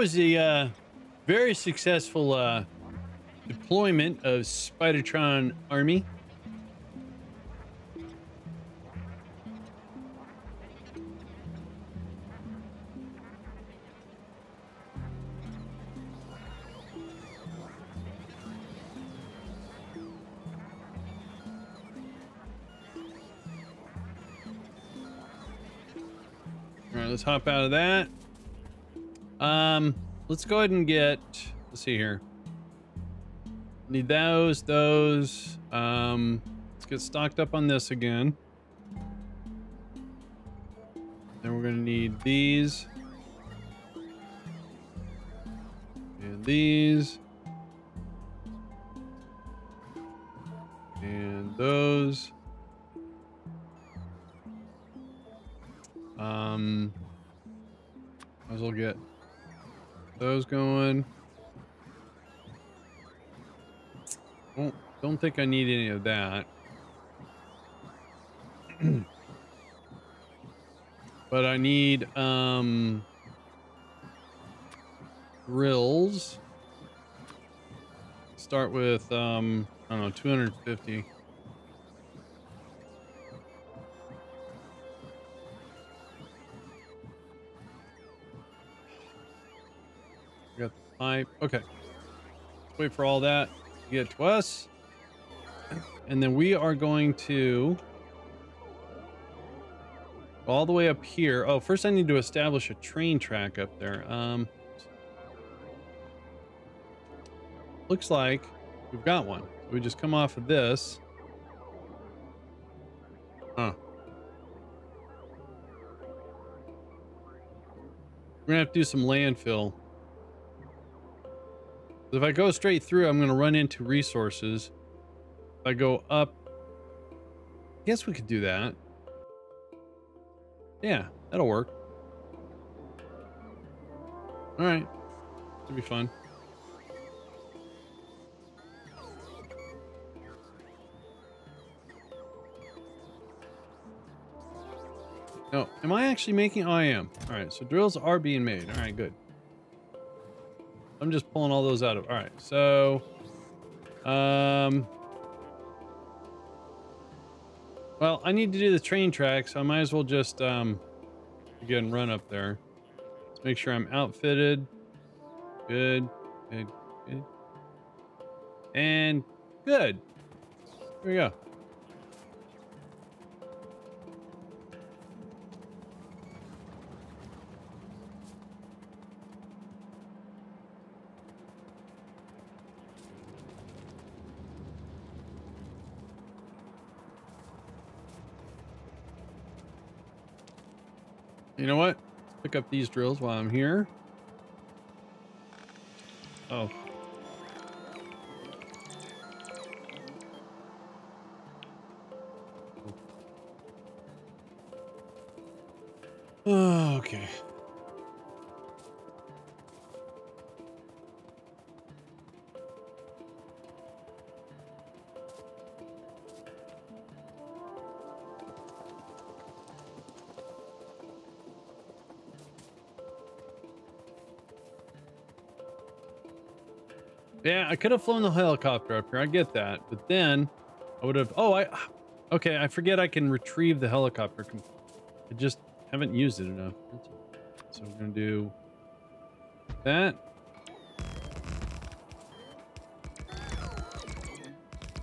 was a uh, very successful uh, deployment of Spidertron Army. All right, let's hop out of that. Um, let's go ahead and get, let's see here. Need those, those. Um, let's get stocked up on this again. Then we're gonna need these. And these. Think I need any of that. but I need um drills. Start with um I don't know 250. Got the pipe. Okay. Let's wait for all that to get to us. And then we are going to all the way up here. Oh, first I need to establish a train track up there. Um, looks like we've got one. We just come off of this. Huh. We're gonna have to do some landfill. If I go straight through, I'm gonna run into resources. I go up, I guess we could do that. Yeah, that'll work. All right, it'll be fun. No, am I actually making? Oh, I am. All right, so drills are being made. All right, good. I'm just pulling all those out of. All right, so, um, well, I need to do the train track, so I might as well just um, again run up there. Let's make sure I'm outfitted. Good, good, good, and good. There we go. You know what? Let's pick up these drills while I'm here. Oh. Okay. Yeah, I could have flown the helicopter up here. I get that. But then I would have... Oh, I... Okay, I forget I can retrieve the helicopter. I just haven't used it enough. So we're going to do that.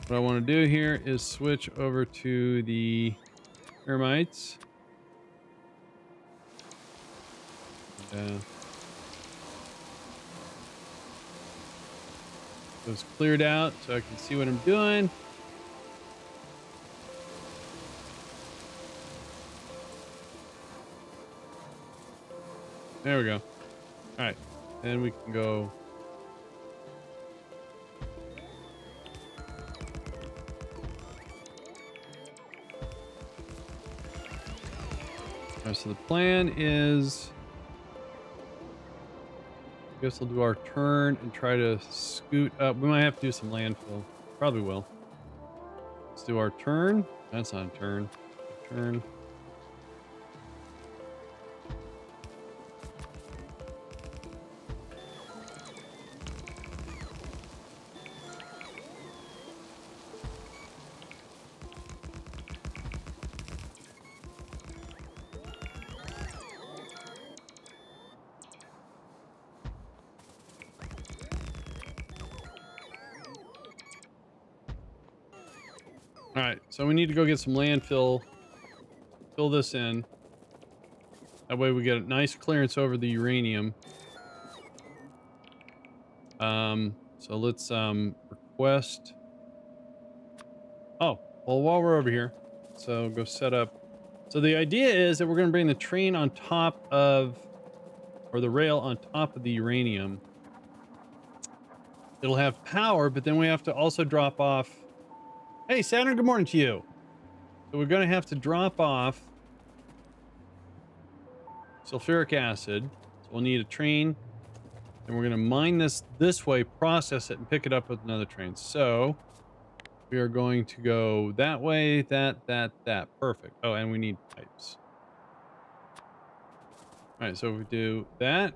What I want to do here is switch over to the termites. Uh, those cleared out so I can see what I'm doing. There we go. All right. Then we can go All right, so the plan is... I guess we'll do our turn and try to scoot up. We might have to do some landfill. Probably will. Let's do our turn. That's not a turn. Turn. So we need to go get some landfill. Fill this in. That way we get a nice clearance over the uranium. Um, so let's um, request. Oh, well, while we're over here, so go set up. So the idea is that we're going to bring the train on top of, or the rail on top of the uranium. It'll have power, but then we have to also drop off Hey, Saturn, good morning to you. So we're going to have to drop off sulfuric acid. So we'll need a train. And we're going to mine this this way, process it, and pick it up with another train. So we are going to go that way, that, that, that. Perfect. Oh, and we need pipes. All right, so we do that.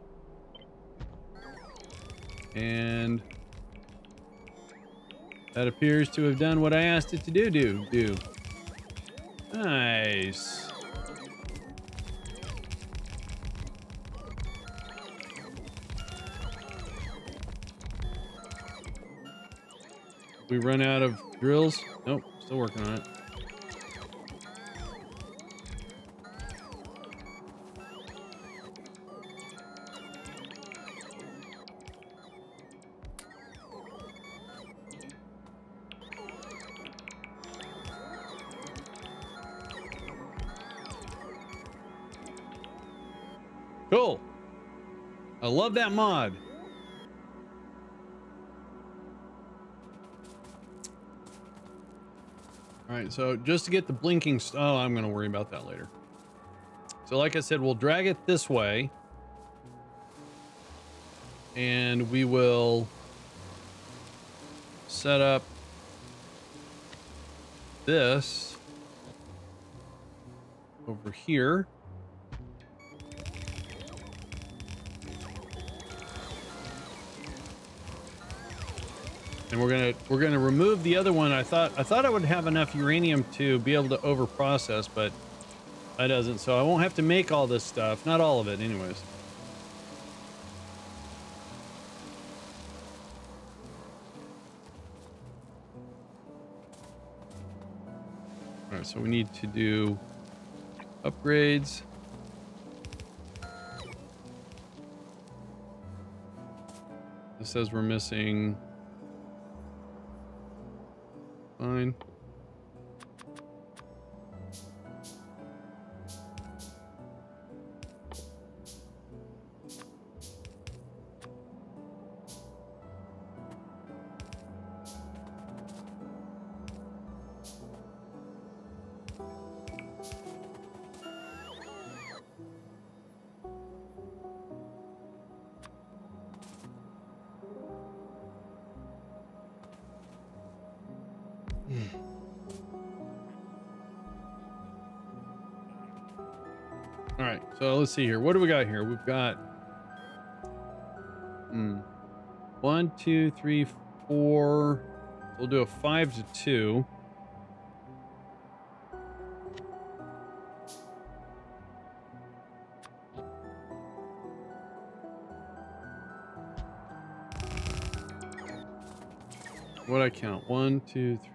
And that appears to have done what I asked it to do, do, do. Nice. We run out of drills? Nope, still working on it. Love that mod. All right, so just to get the blinking, oh, I'm going to worry about that later. So like I said, we'll drag it this way. And we will set up this over here. And we're gonna we're gonna remove the other one. I thought I thought I would have enough uranium to be able to over process, but that doesn't. So I won't have to make all this stuff. Not all of it, anyways. All right, so we need to do upgrades. This says we're missing Fine. See here. What do we got here? We've got hmm, one, two, three, four. We'll do a five to two. What I count? One, two, three.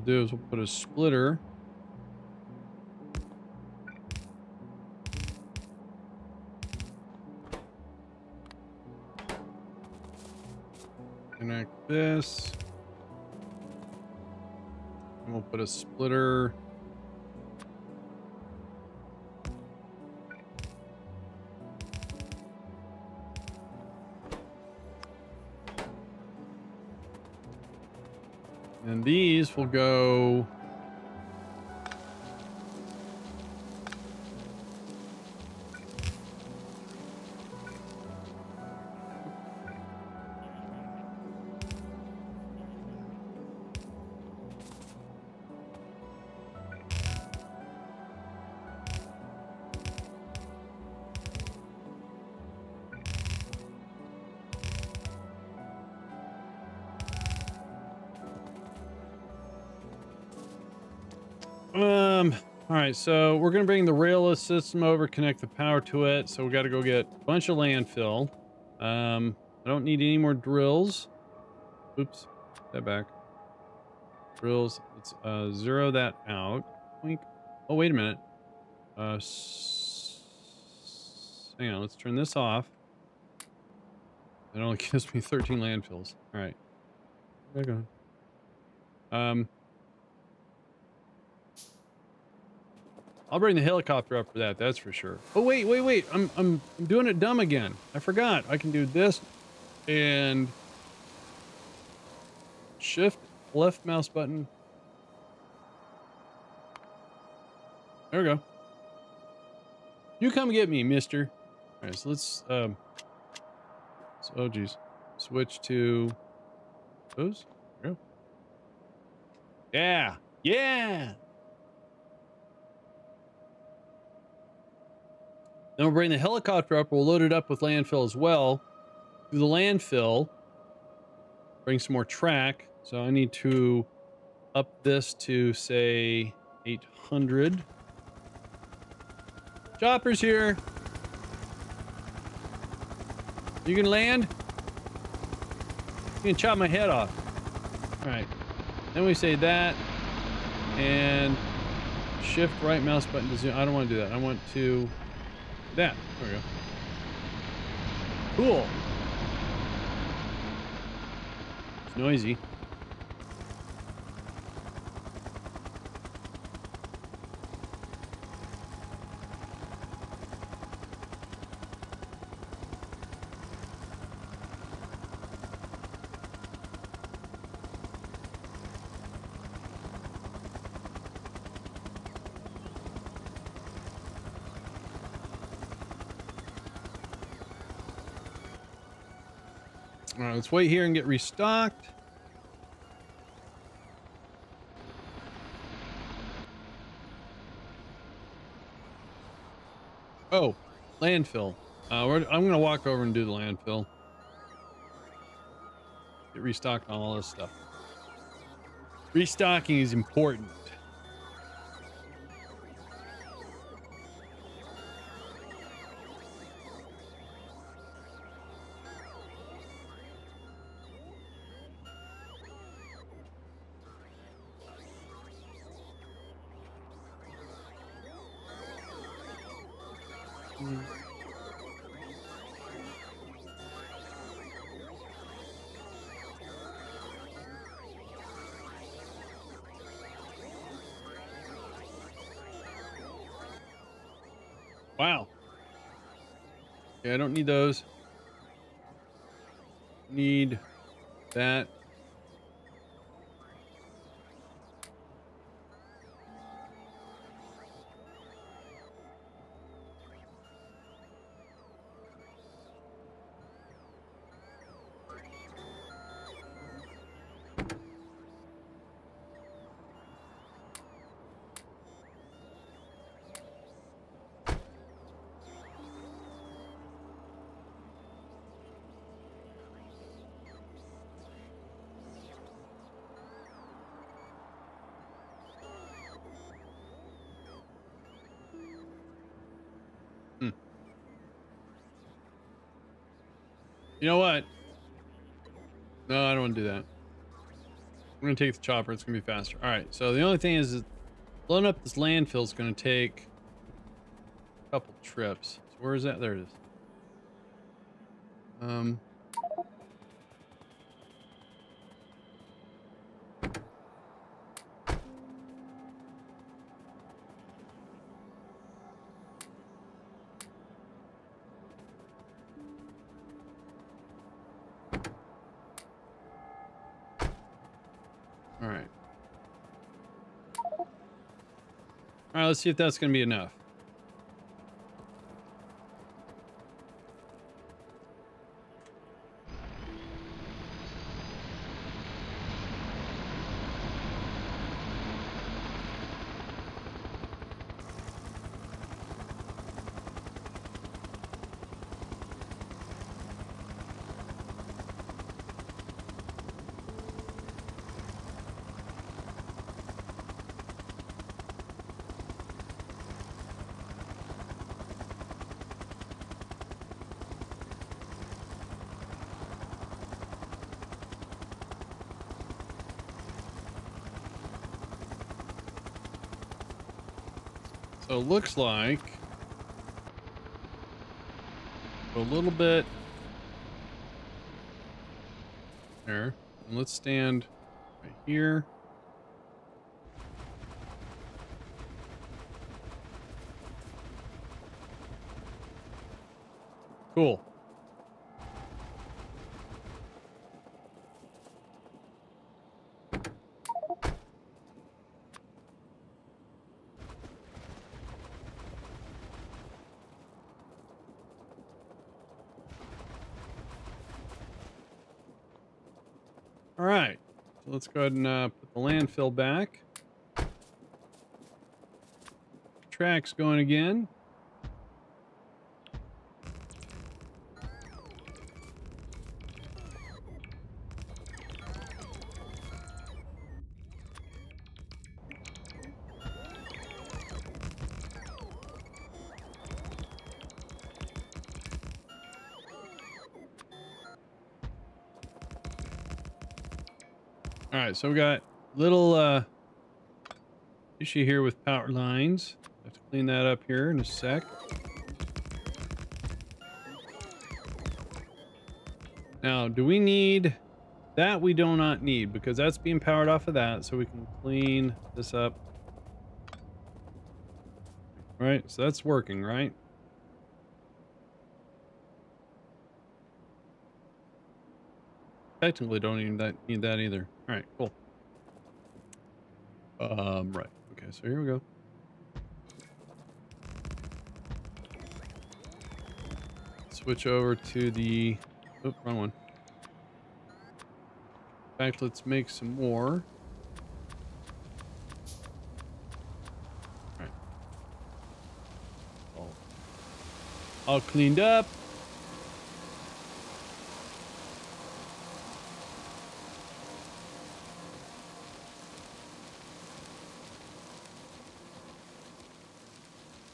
We'll do is we'll put a splitter. Connect this. And we'll put a splitter. Will go... Um, all right, so we're gonna bring the rail system over, connect the power to it. So we got to go get a bunch of landfill. Um, I don't need any more drills. Oops, that back. Drills. Let's uh, zero that out. Wink. Oh, wait a minute. Uh, hang on. Let's turn this off. It only gives me 13 landfills. All right. Back on. Um. I'll bring the helicopter up for that. That's for sure. Oh wait, wait, wait! I'm I'm I'm doing it dumb again. I forgot. I can do this, and shift left mouse button. There we go. You come get me, Mister. All right, so let's um. So, oh geez, switch to those. Yeah, yeah. Then we'll bring the helicopter up. We'll load it up with landfill as well. Do the landfill. Bring some more track. So I need to up this to say 800. Chopper's here. You can land? You can chop my head off. All right. Then we say that and shift right mouse button to zoom. I don't want to do that. I want to that. There we go. Cool. It's noisy. Let's wait here and get restocked. Oh, landfill. Uh, I'm going to walk over and do the landfill. Get restocked on all this stuff. Restocking is important. Okay, I don't need those. Need that. You know what? No, I don't want to do that. I'm going to take the chopper. It's going to be faster. All right. So the only thing is, is blowing up this landfill is going to take a couple trips. So where is that? There it is. Um, let's see if that's going to be enough. So it looks like a little bit there. And let's stand right here. Cool. All right. So let's go ahead and uh, put the landfill back. Tracks going again. So we got little uh, issue here with power lines. I have to clean that up here in a sec. Now, do we need that? We do not need because that's being powered off of that, so we can clean this up. All right, so that's working, right? Technically, don't even that need that either. All right, cool. Um, right. Okay, so here we go. Switch over to the. Oh, wrong one. In fact, let's make some more. All right. All, all cleaned up.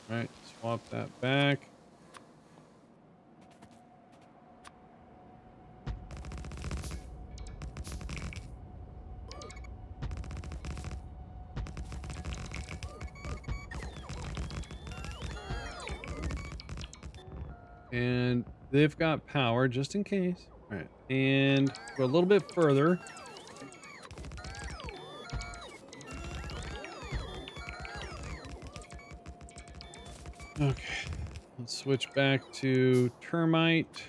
All right, swap that back. And they've got power just in case. All right. And go a little bit further. Switch back to termite.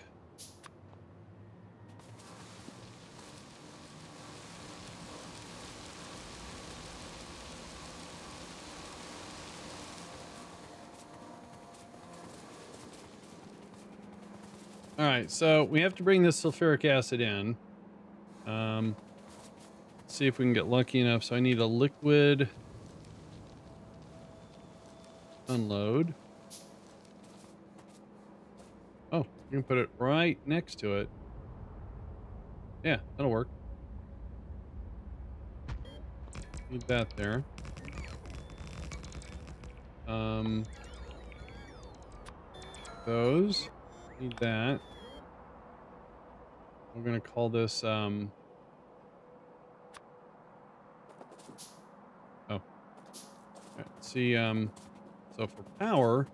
All right, so we have to bring this sulfuric acid in. Um, see if we can get lucky enough. So I need a liquid unload. Oh, you can put it right next to it. Yeah, that'll work. Need that there. Um, those. Need that. We're gonna call this, um... Oh. Right, see, um... So for power...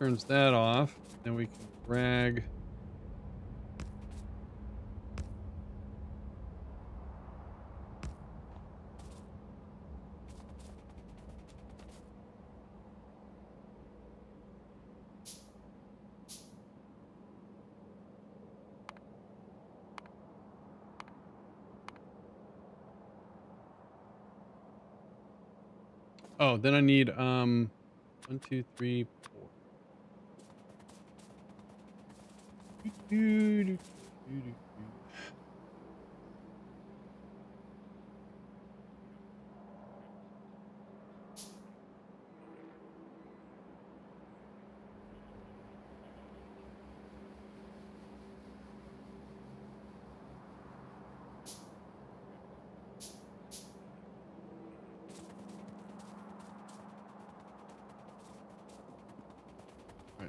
Turns that off, then we can drag... Oh, then I need um one, two, three, Do, do, do,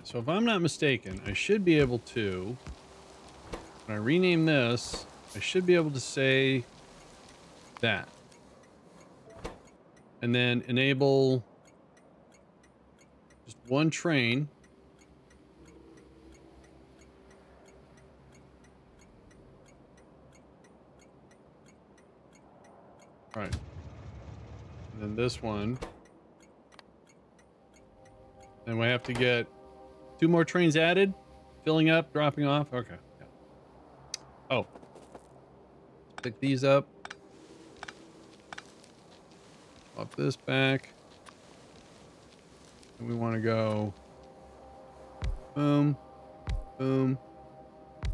so if I'm not mistaken, I should be able to, when I rename this, I should be able to say that. And then enable just one train. All right. And then this one. Then we have to get Two more trains added. Filling up, dropping off. Okay. Oh. Pick these up. Pop this back. And we want to go boom, boom,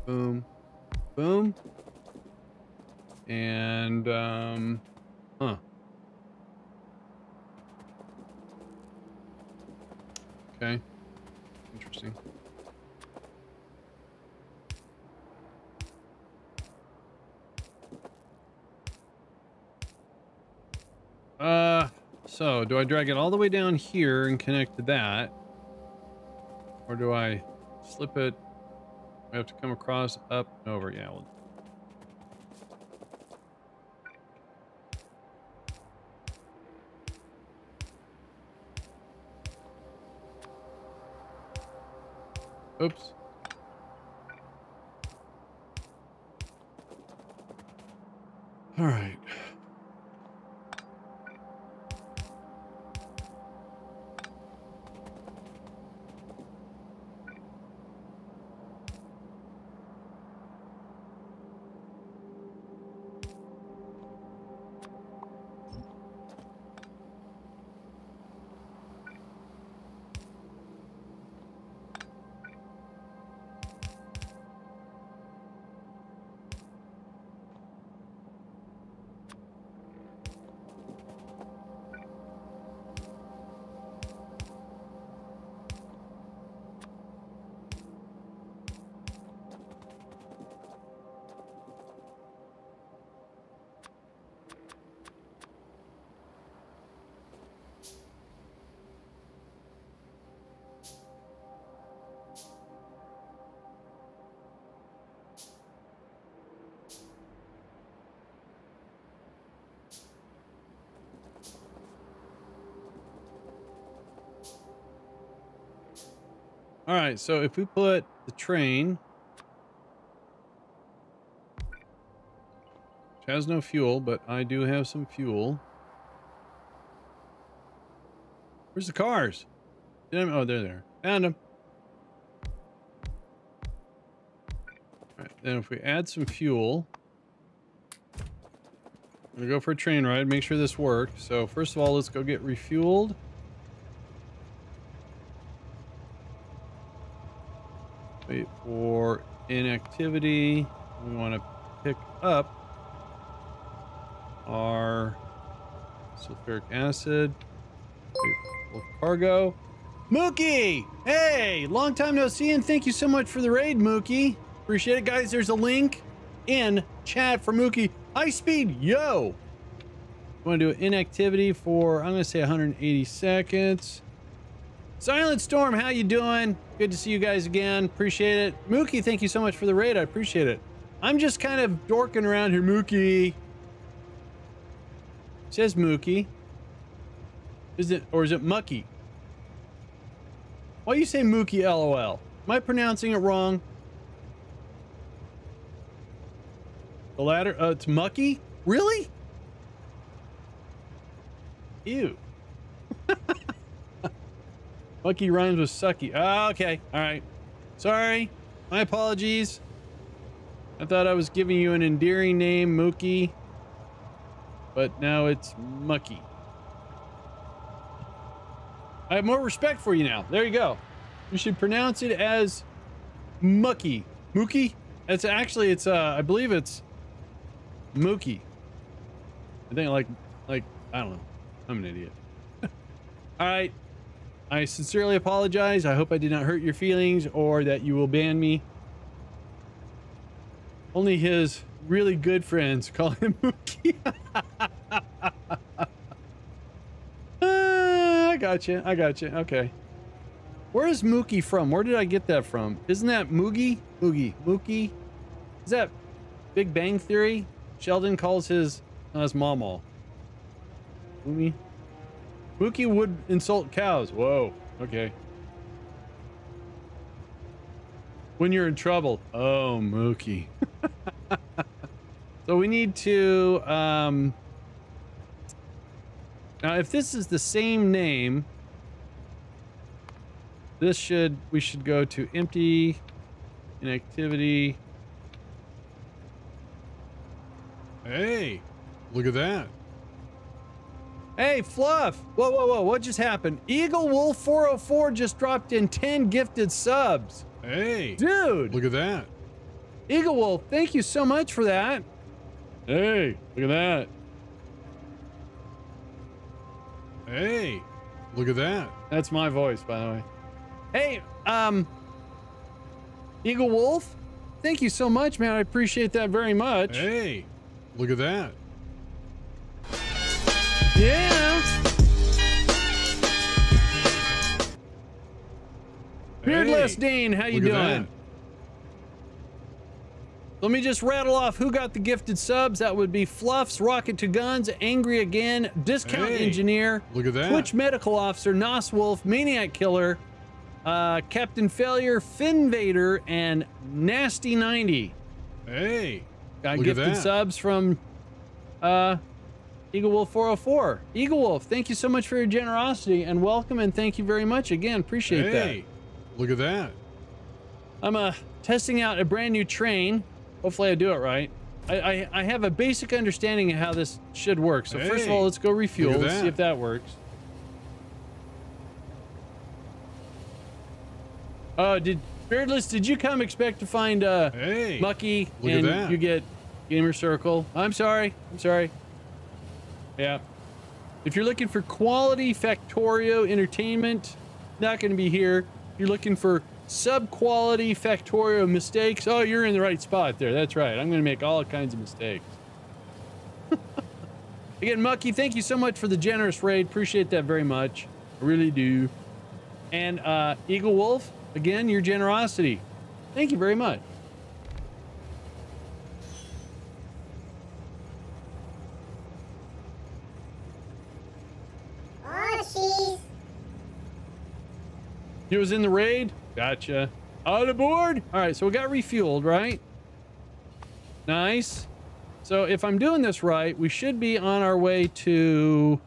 boom, boom. And, um, huh. Okay. So do I drag it all the way down here and connect to that? Or do I slip it? I have to come across, up, and over. Yeah, well, Oops. All right. All right, so if we put the train, which has no fuel, but I do have some fuel. Where's the cars? Oh, they're there. Found them. All right, then if we add some fuel, I'm gonna go for a train ride, make sure this works. So first of all, let's go get refueled. Wait for inactivity. We want to pick up our sulfuric acid. Cargo. Mookie! Hey! Long time no see and thank you so much for the raid, Mookie. Appreciate it, guys. There's a link in chat for Mookie. High speed, yo! I Want to do inactivity for, I'm going to say 180 seconds. Silent Storm, how you doing? Good to see you guys again. Appreciate it. Mookie, thank you so much for the raid. I appreciate it. I'm just kind of dorking around here. Mookie. Says Mookie. Is it, or is it Mucky? Why you say Mookie LOL? Am I pronouncing it wrong? The latter, uh, it's Mucky? Really? Ew. Lucky rhymes with sucky. Ah, okay. All right. Sorry. My apologies. I thought I was giving you an endearing name, Mookie. But now it's Mucky. I have more respect for you now. There you go. You should pronounce it as Mucky. Mookie? It's actually, it's, uh, I believe it's Mookie. I think like, like, I don't know. I'm an idiot. All right. I sincerely apologize. I hope I did not hurt your feelings or that you will ban me. Only his really good friends call him Mookie. uh, I got you. I got you. Okay. Where is Mookie from? Where did I get that from? Isn't that Moogie? Moogie. Mookie? Is that Big Bang Theory? Sheldon calls his, uh, his mama. Moogie? Mookie would insult cows. Whoa. Okay. When you're in trouble. Oh, Mookie. so we need to, um, now if this is the same name, this should, we should go to empty inactivity. Hey, look at that. Hey, Fluff! Whoa, whoa, whoa, what just happened? Eagle Wolf 404 just dropped in 10 gifted subs. Hey. Dude! Look at that. Eagle Wolf, thank you so much for that. Hey, look at that. Hey, look at that. That's my voice, by the way. Hey, um, Eagle Wolf, thank you so much, man. I appreciate that very much. Hey, look at that. Yeah. Beardless hey, Dean, how you doing? Let me just rattle off who got the gifted subs. That would be Fluffs, Rocket to Guns, Angry Again, Discount hey, Engineer, look at that. Twitch Medical Officer, Nos Wolf, Maniac Killer, uh, Captain Failure, Finn Vader, and Nasty 90. Hey, got gifted subs from uh, Eagle Wolf 404. Eagle Wolf, thank you so much for your generosity and welcome and thank you very much again. Appreciate hey, that. Hey, look at that. I'm uh, testing out a brand new train. Hopefully I do it right. I, I, I have a basic understanding of how this should work. So hey, first of all, let's go refuel. Let's see if that works. Oh, did Beardless, did you come expect to find uh hey, Mucky and you get Gamer Circle? I'm sorry. I'm sorry. Yeah. If you're looking for quality Factorio entertainment, not going to be here. If you're looking for sub-quality Factorio mistakes, oh, you're in the right spot there. That's right. I'm going to make all kinds of mistakes. Again, Mucky, thank you so much for the generous raid. Appreciate that very much. I really do. And uh, Eagle Wolf, again, your generosity. Thank you very much. He was in the raid? Gotcha. All aboard? All right, so we got refueled, right? Nice. So if I'm doing this right, we should be on our way to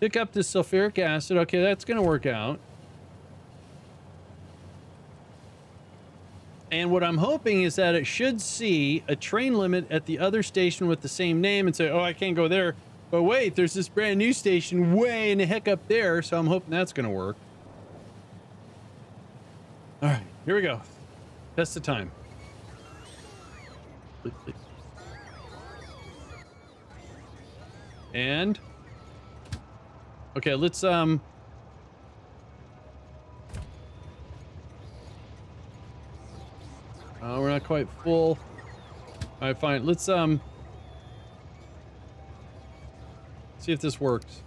pick up the sulfuric acid. Okay, that's going to work out. And what I'm hoping is that it should see a train limit at the other station with the same name and say, oh, I can't go there. But wait, there's this brand new station way in the heck up there. So I'm hoping that's going to work. All right, here we go. Test the time. And okay, let's um Uh, we're not quite full. All right, fine. Let's um see if this works.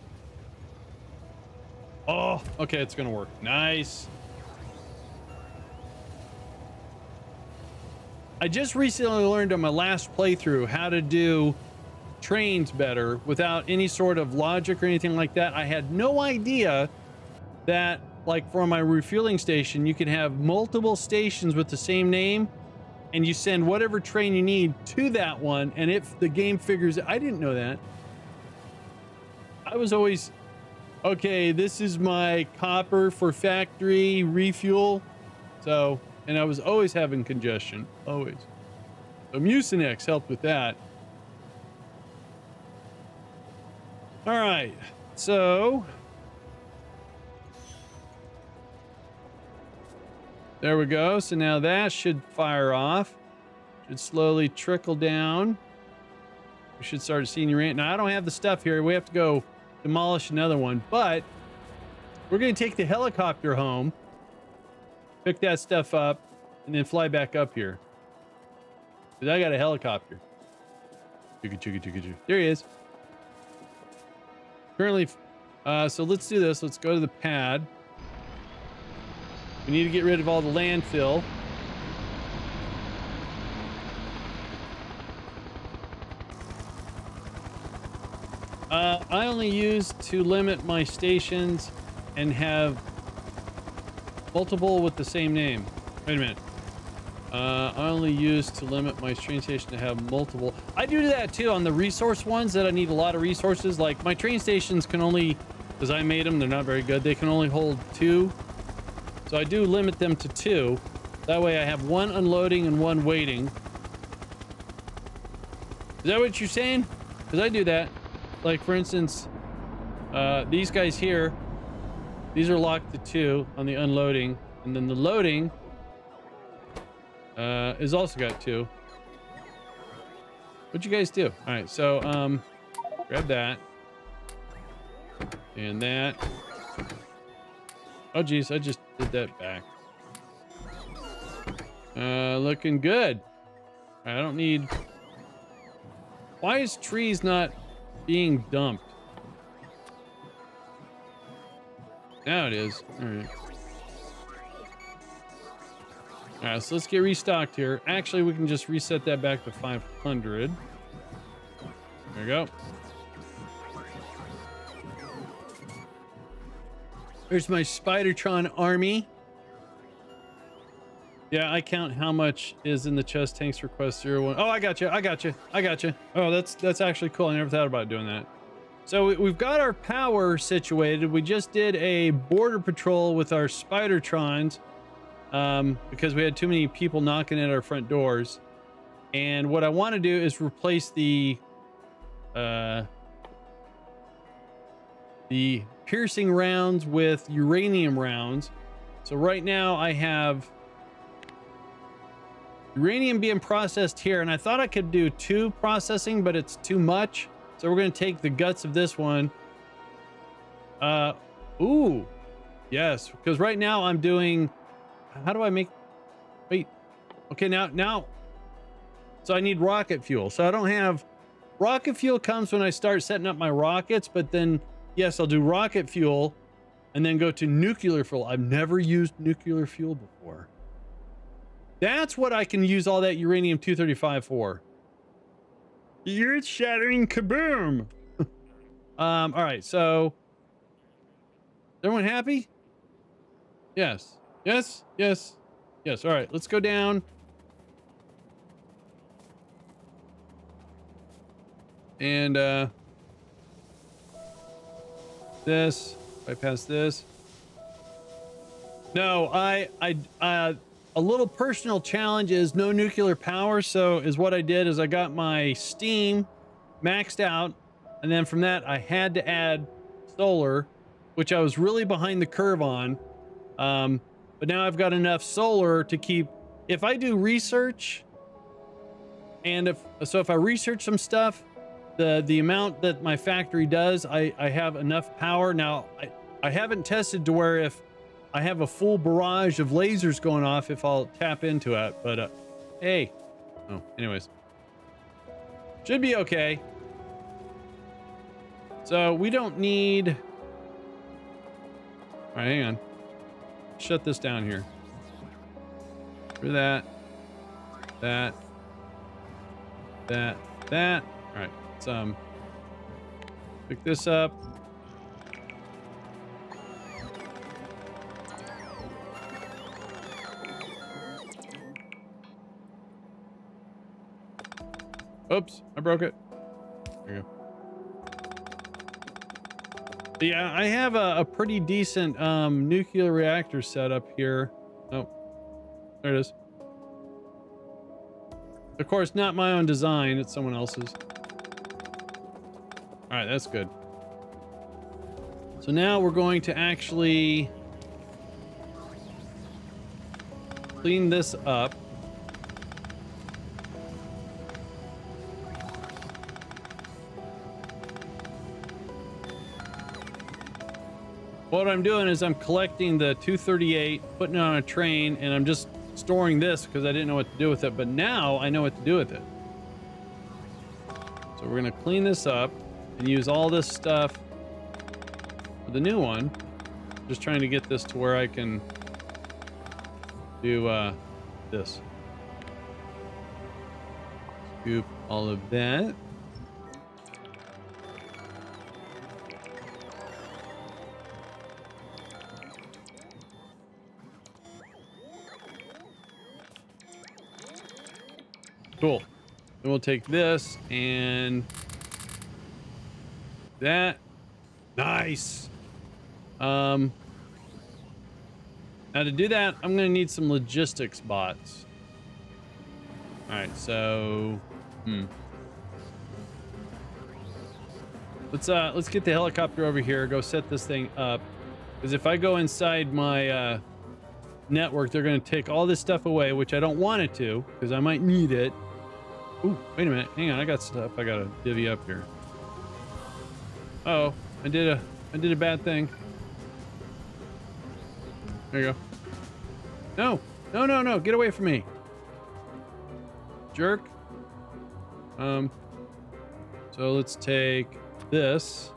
Oh, okay, it's gonna work. Nice. I just recently learned on my last playthrough how to do trains better without any sort of logic or anything like that. I had no idea that, like, for my refueling station, you can have multiple stations with the same name and you send whatever train you need to that one. And if the game figures I didn't know that. I was always, okay, this is my copper for factory refuel. So, and I was always having congestion, always. So Mucinex helped with that. All right, so There we go. So now that should fire off. Should slowly trickle down. We should start seeing uranium. Now, I don't have the stuff here. We have to go demolish another one. But we're going to take the helicopter home, pick that stuff up, and then fly back up here. Because I got a helicopter. There he is. Currently, uh, so let's do this. Let's go to the pad. We need to get rid of all the landfill. Uh, I only use to limit my stations and have multiple with the same name. Wait a minute. Uh, I only use to limit my train station to have multiple. I do that too on the resource ones that I need a lot of resources. Like my train stations can only, because I made them, they're not very good. They can only hold two so I do limit them to two. That way I have one unloading and one waiting. Is that what you're saying? Because I do that. Like, for instance, uh, these guys here, these are locked to two on the unloading. And then the loading uh, is also got two. What'd you guys do? All right, so um, grab that. And that. Oh, geez, I just did that back. Uh, looking good. I don't need... Why is trees not being dumped? Now it is. All right. All right, so let's get restocked here. Actually, we can just reset that back to 500. There we go. There's my Spidertron army. Yeah, I count how much is in the chest tanks request zero one. Oh, I got you. I got you. I got you. Oh, that's that's actually cool. I never thought about doing that. So we've got our power situated. We just did a border patrol with our Spidertrons um, because we had too many people knocking at our front doors. And what I want to do is replace the uh, the piercing rounds with uranium rounds. So right now I have uranium being processed here, and I thought I could do two processing, but it's too much. So we're going to take the guts of this one. Uh, ooh, yes, because right now I'm doing, how do I make, wait, okay, now, now, so I need rocket fuel. So I don't have, rocket fuel comes when I start setting up my rockets, but then Yes, I'll do rocket fuel and then go to nuclear fuel. I've never used nuclear fuel before. That's what I can use all that uranium-235 for. You're shattering kaboom. um, all right, so everyone happy? Yes. Yes. Yes. Yes. All right. Let's go down. And uh this, bypass this. No, I I uh a little personal challenge is no nuclear power, so is what I did is I got my steam maxed out. And then from that I had to add solar, which I was really behind the curve on. Um but now I've got enough solar to keep if I do research and if so if I research some stuff the the amount that my factory does I I have enough power. Now I I haven't tested to where if I have a full barrage of lasers going off if I'll tap into it but uh, hey. Oh anyways. Should be okay. So we don't need all right hang on. Shut this down here. For that that that that. All right let's um pick this up oops i broke it. There you go. Yeah i have a, a pretty decent um nuclear reactor set up here. Oh there it is. Of course not my own design it's someone else's. All right, that's good. So now we're going to actually clean this up. What I'm doing is I'm collecting the 238, putting it on a train, and I'm just storing this because I didn't know what to do with it. But now I know what to do with it. So we're going to clean this up and use all this stuff for the new one. Just trying to get this to where I can do uh, this. Scoop all of that. Cool. Then we'll take this and that. Nice. Um, now to do that, I'm going to need some logistics bots. All right, so, hmm. Let's uh, let's get the helicopter over here. Go set this thing up, because if I go inside my uh, network, they're going to take all this stuff away, which I don't want it to, because I might need it. Ooh, wait a minute. Hang on, I got stuff I got to divvy up here. Uh oh, I did a I did a bad thing. There you go. No, no, no, no, get away from me. Jerk. Um, so let's take this.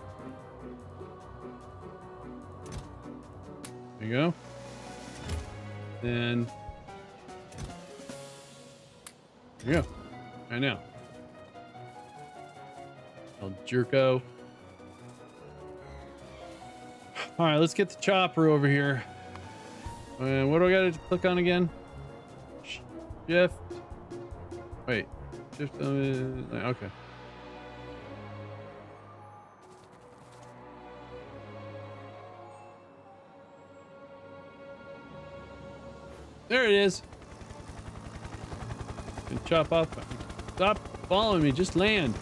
There you go. Then, go. I know. El Jerko. All right, let's get the chopper over here. And what do I got to click on again? Shift. Wait. Shift. Uh, okay. There it is. Can chop off. Stop following me. Just land.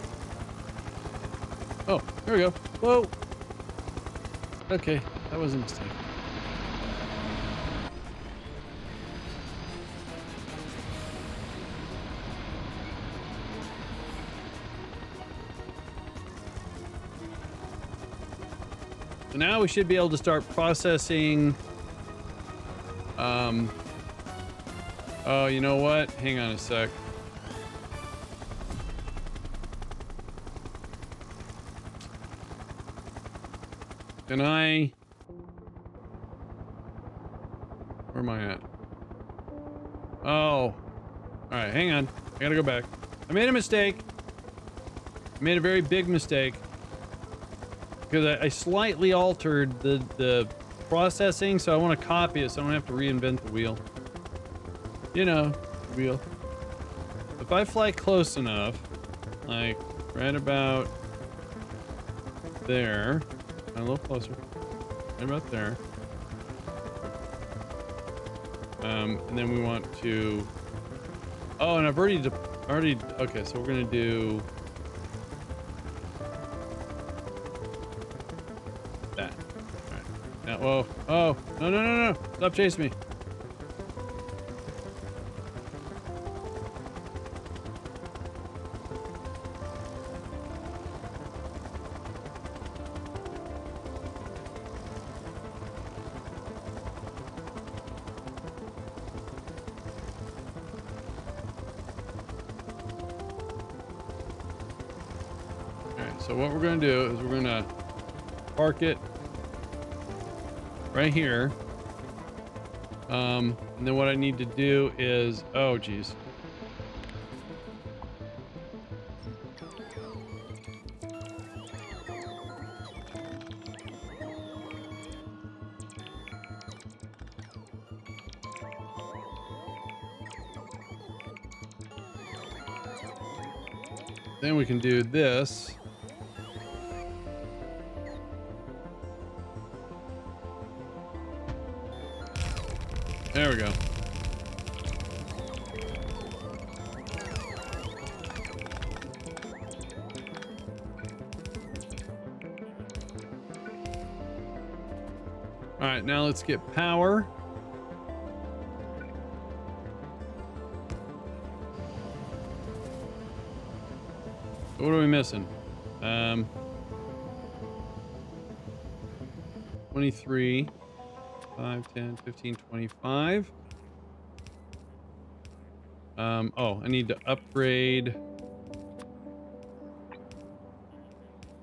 Oh, there we go. Whoa. Okay, that was a mistake. So now we should be able to start processing. Um, oh, you know what? Hang on a sec. Can I... Where am I at? Oh. All right, hang on. I gotta go back. I made a mistake. I made a very big mistake. Because I, I slightly altered the, the processing, so I want to copy it so I don't have to reinvent the wheel. You know, wheel. If I fly close enough, like right about there, a little closer, right about there. Um, and then we want to, oh, and I've already, already, okay, so we're going to do that. All right. Now, whoa, oh, no, no, no, no, stop chasing me. Park it right here. Um, and then what I need to do is, oh geez. Then we can do this. There we go. All right, now let's get power. What are we missing? Um, 23. 5, 10, 15, 25. Um, oh, I need to upgrade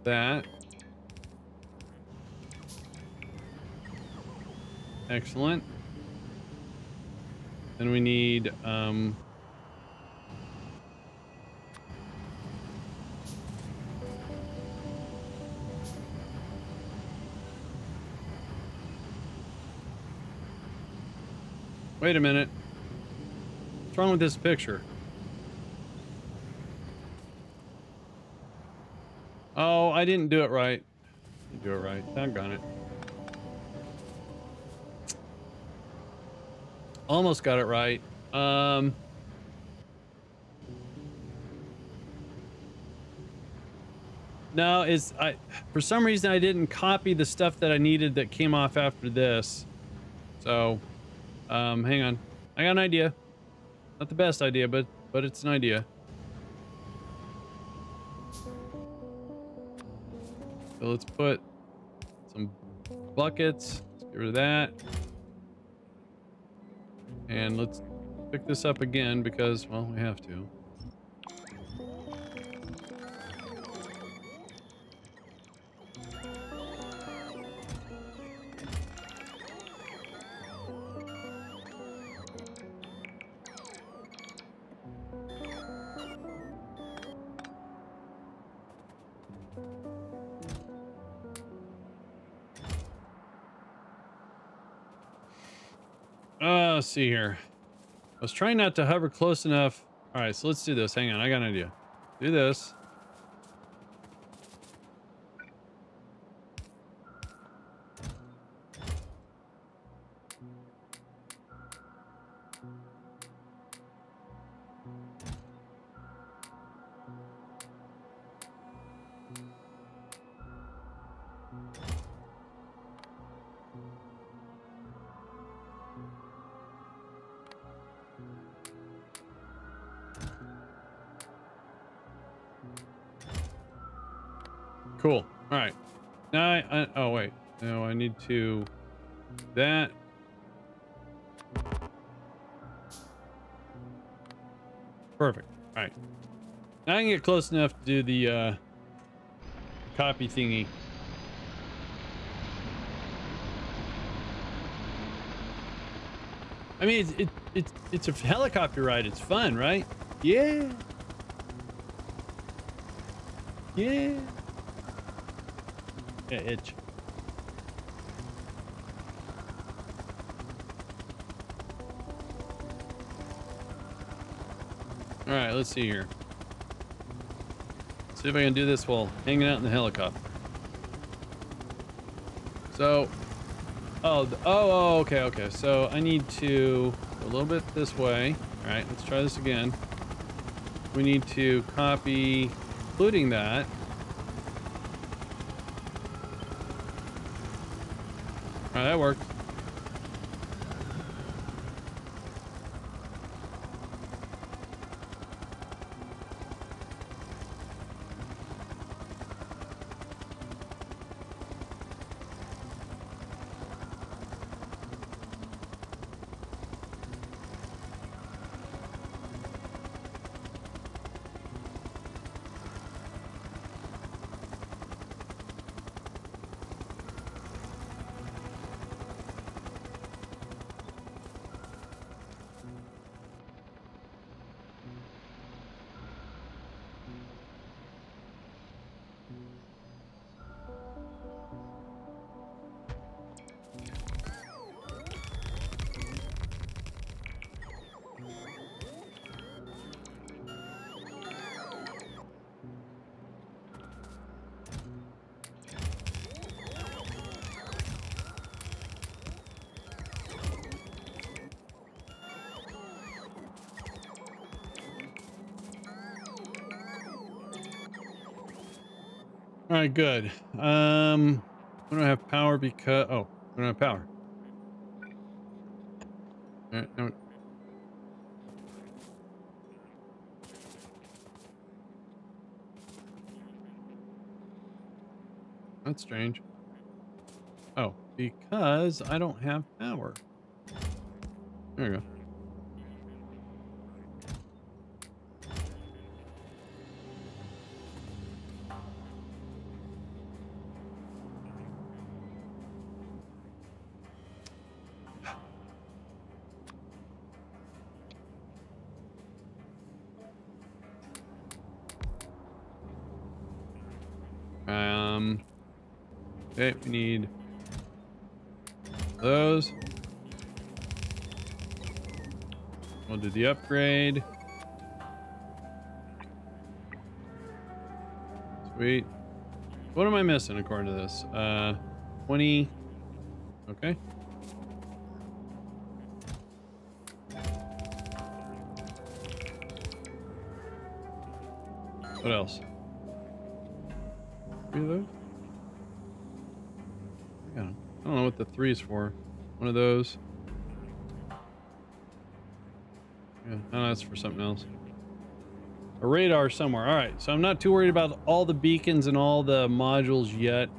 that. Excellent. Then we need, um, Wait a minute. What's wrong with this picture? Oh, I didn't do it right. Didn't do it right. Doggone it. Almost got it right. Um... No, it's I for some reason I didn't copy the stuff that I needed that came off after this. So um, hang on. I got an idea. Not the best idea, but but it's an idea. So let's put some buckets. Let's get rid of that. And let's pick this up again because, well, we have to. See here. I was trying not to hover close enough. All right, so let's do this. Hang on, I got an idea. Do this. close enough to do the uh, copy thingy. I mean, it's, it, it's, it's a helicopter ride. It's fun, right? Yeah. Yeah. Yeah, itch. All right, let's see here. See if I can do this while hanging out in the helicopter. So, oh, oh, oh, okay, okay. So I need to a little bit this way. All right, let's try this again. We need to copy, including that. All right, that worked. All right, good. Um, we don't have power because oh, we don't have power. No. That's strange. Oh, because I don't have power. There you go. Upgrade. Sweet. What am I missing according to this? Uh, 20. Okay. What else? Three of those? Yeah. I don't know what the three is for. One of those. That's for something else. A radar somewhere. All right, so I'm not too worried about all the beacons and all the modules yet.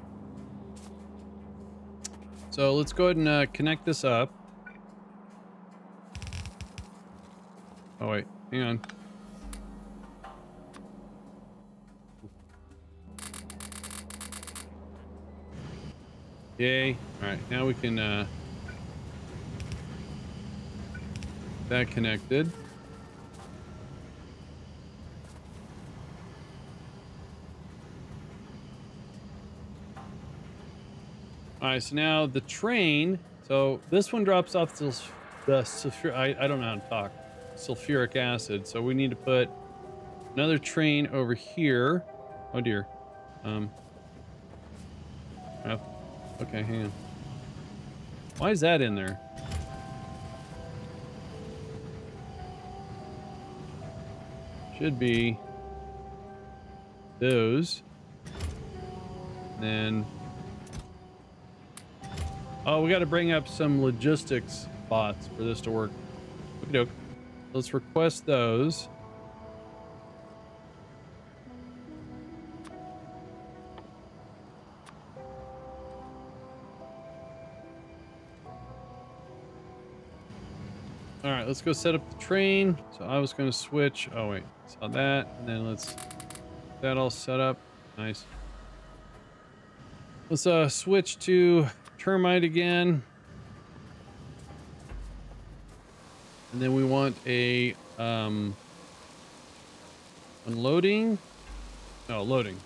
So let's go ahead and uh, connect this up. Oh wait, hang on. Yay. Alright, now we can, uh... That connected. Alright, so now the train... So this one drops off the, the sulfur... I, I don't know how to talk. Sulfuric acid. So we need to put another train over here. Oh dear. Um... Okay, hang on. Why is that in there? Should be those. Then Oh, we got to bring up some logistics bots for this to work. Okay, Let's request those. All right, let's go set up the train. So I was going to switch. Oh, wait. Saw that. And then let's that all set up. Nice. Let's uh, switch to termite again. And then we want a um, unloading. Oh, loading.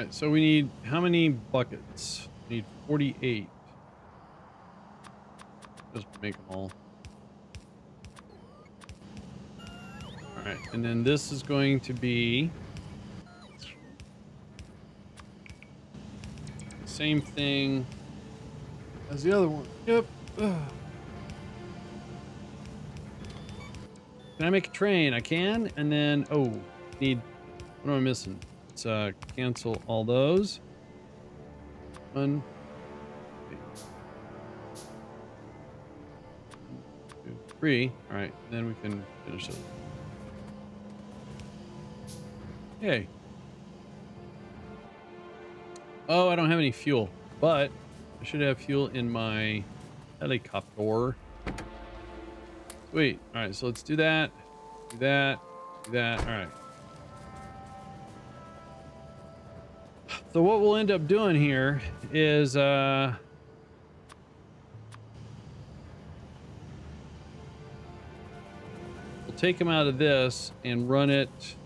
Right, so we need how many buckets? We need 48. Just make them all. All right, and then this is going to be the same thing as the other one. Yep. Ugh. Can I make a train? I can, and then oh, need. What am I missing? Let's uh, cancel all those. One, two, three. All right, then we can finish it. Yay. Oh, I don't have any fuel, but I should have fuel in my helicopter. Sweet. All right, so let's do that, do that, do that. All right. So what we'll end up doing here is uh we'll take them out of this and run it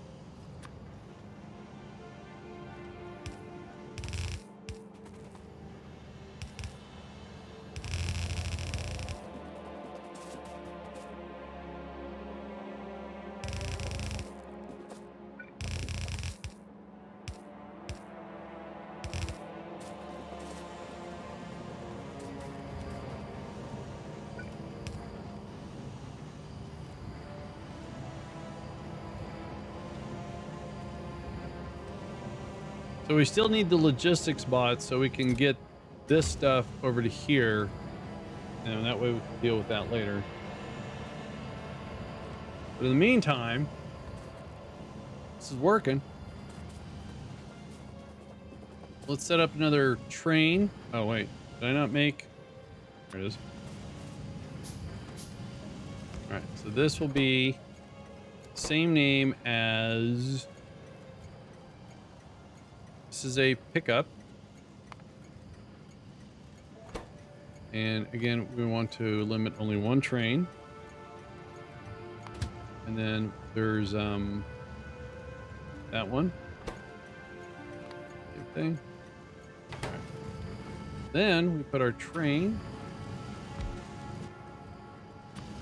we still need the logistics bots so we can get this stuff over to here. And that way we can deal with that later. But in the meantime, this is working. Let's set up another train. Oh, wait. Did I not make... There it is. All right, so this will be same name as... Is a pickup. And again, we want to limit only one train. And then there's um, that one. Same thing. Then we put our train.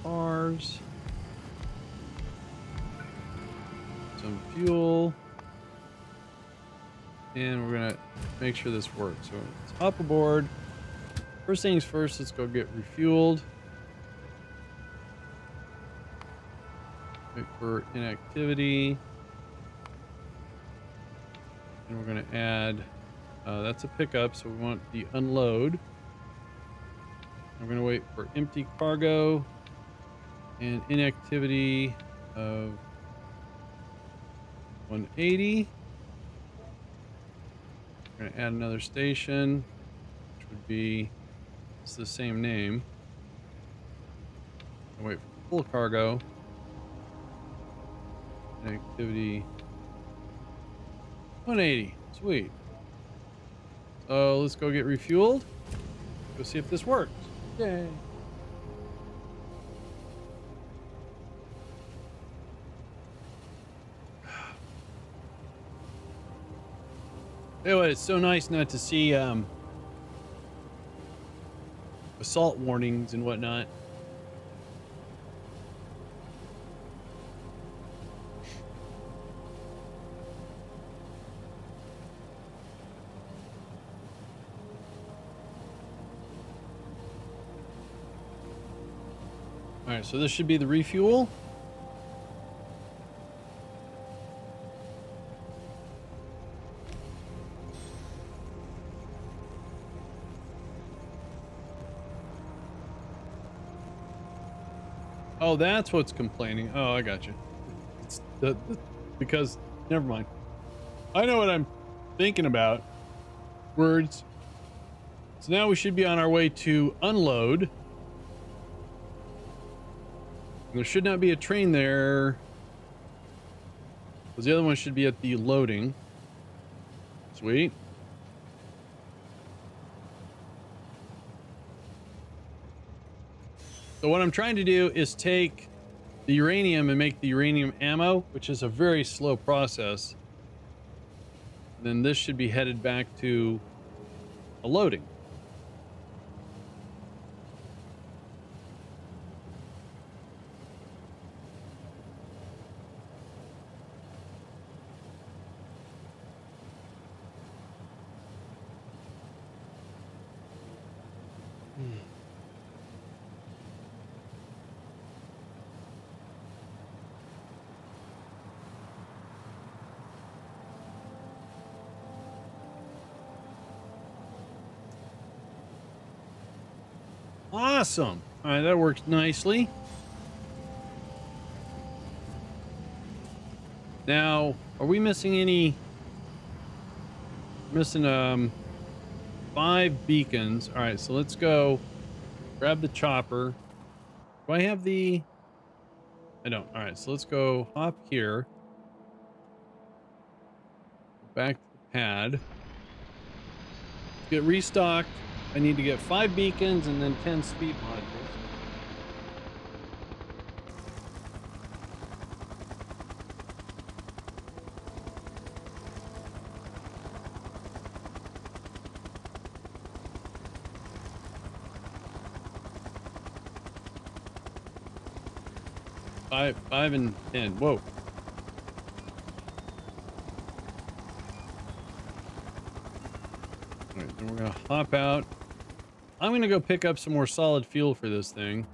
Cars. Some fuel. And we're gonna make sure this works. So let's aboard. First things first, let's go get refueled. Wait for inactivity. And we're gonna add, uh, that's a pickup, so we want the unload. I'm gonna wait for empty cargo and inactivity of 180. We're gonna add another station, which would be it's the same name. I'll wait for full cargo. Activity 180. Sweet. So let's go get refueled. Go see if this works. Yay. Anyway, it's so nice not to see um, assault warnings and whatnot. All right, so this should be the refuel. Oh, that's what's complaining. Oh, I got you. It's the, the, because never mind. I know what I'm thinking about. Words. So now we should be on our way to unload. There should not be a train there. Because the other one should be at the loading. Sweet. So what I'm trying to do is take the uranium and make the uranium ammo, which is a very slow process. Then this should be headed back to a loading. Awesome. All right, that works nicely. Now, are we missing any? Missing um five beacons. All right, so let's go grab the chopper. Do I have the? I don't. All right, so let's go hop here. Back to the pad. Get restocked. I need to get five beacons and then 10 speed modules. Five, five and ten. Whoa. All right, then we're gonna hop out. I'm gonna go pick up some more solid fuel for this thing.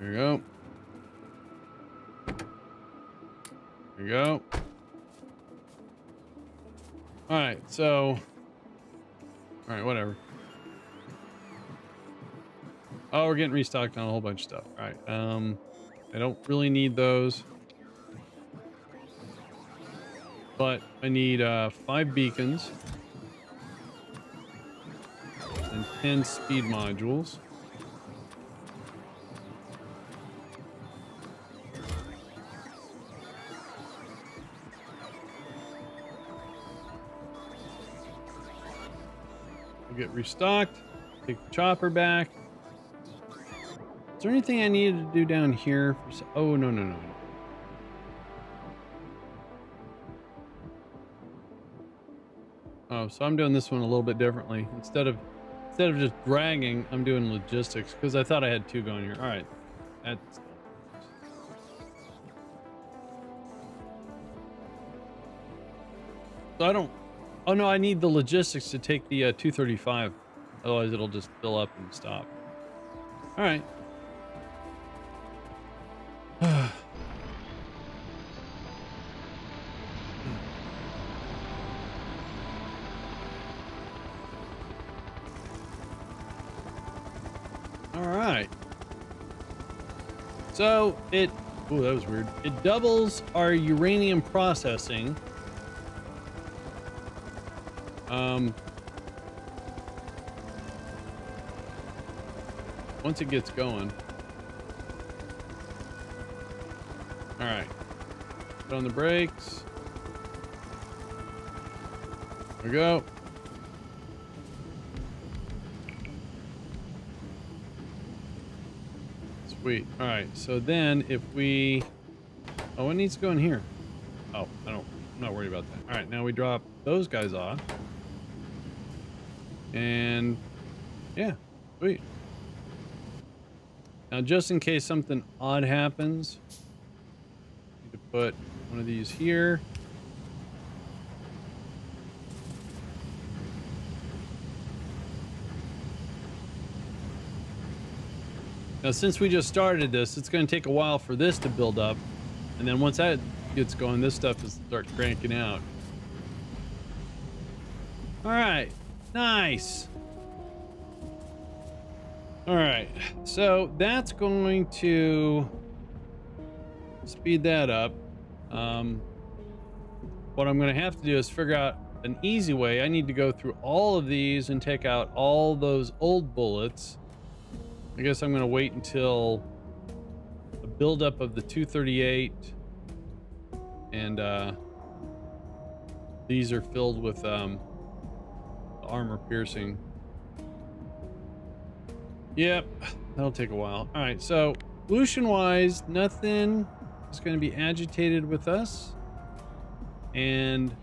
There we go. There we go. All right, so, all right, whatever. Oh, we're getting restocked on a whole bunch of stuff. All right, um, I don't really need those. But I need uh, five beacons and 10 speed modules. We'll get restocked. Take the chopper back. Is there anything I needed to do down here? Oh, no, no, no. So I'm doing this one a little bit differently. Instead of instead of just dragging, I'm doing logistics because I thought I had two going here. All right, that's. So I don't. Oh no, I need the logistics to take the uh, 235. Otherwise, it'll just fill up and stop. All right. So it, oh, that was weird. It doubles our uranium processing. Um, once it gets going. All right. Put on the brakes. There we go. Sweet. All right. So then if we, oh, it needs to go in here. Oh, I don't, I'm not worried about that. All right. Now we drop those guys off. And yeah, sweet. Now, just in case something odd happens, need to put one of these here. Now, since we just started this, it's going to take a while for this to build up. And then once that gets going, this stuff will start cranking out. All right. Nice. All right. So that's going to speed that up. Um, what I'm going to have to do is figure out an easy way. I need to go through all of these and take out all those old bullets. I guess I'm going to wait until a buildup of the 238 and uh, these are filled with um, armor piercing. Yep, that'll take a while. All right, so pollution wise, nothing is going to be agitated with us. And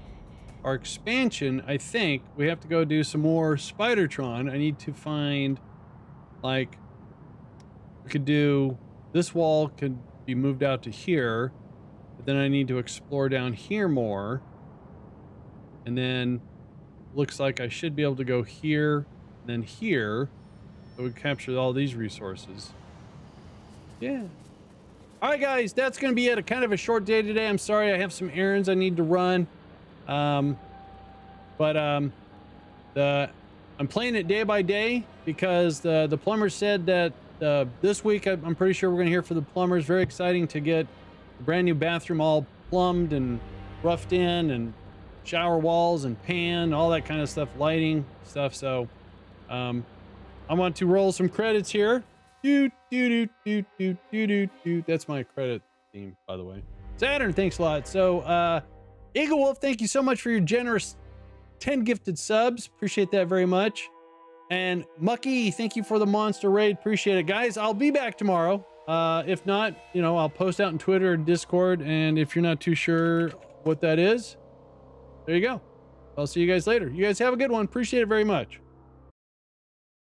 our expansion, I think we have to go do some more Spidertron. I need to find like we could do this wall could be moved out to here. But then I need to explore down here more. And then looks like I should be able to go here and then here. So we capture all these resources. Yeah. All right, guys, that's going to be it. A kind of a short day today. I'm sorry. I have some errands I need to run. Um, but um, the I'm playing it day by day because the the plumber said that uh, this week I'm pretty sure we're going to hear from the plumbers. Very exciting to get a brand new bathroom all plumbed and roughed in and shower walls and pan, all that kind of stuff, lighting stuff. So um, I want to roll some credits here. Do, do, do, do, do, do, do. That's my credit theme, by the way. Saturn, thanks a lot. So, uh, Eagle Wolf, thank you so much for your generous 10 gifted subs. Appreciate that very much. And Mucky, thank you for the monster raid. Appreciate it. Guys, I'll be back tomorrow. Uh, if not, you know, I'll post out in Twitter and Discord. And if you're not too sure what that is, there you go. I'll see you guys later. You guys have a good one. Appreciate it very much.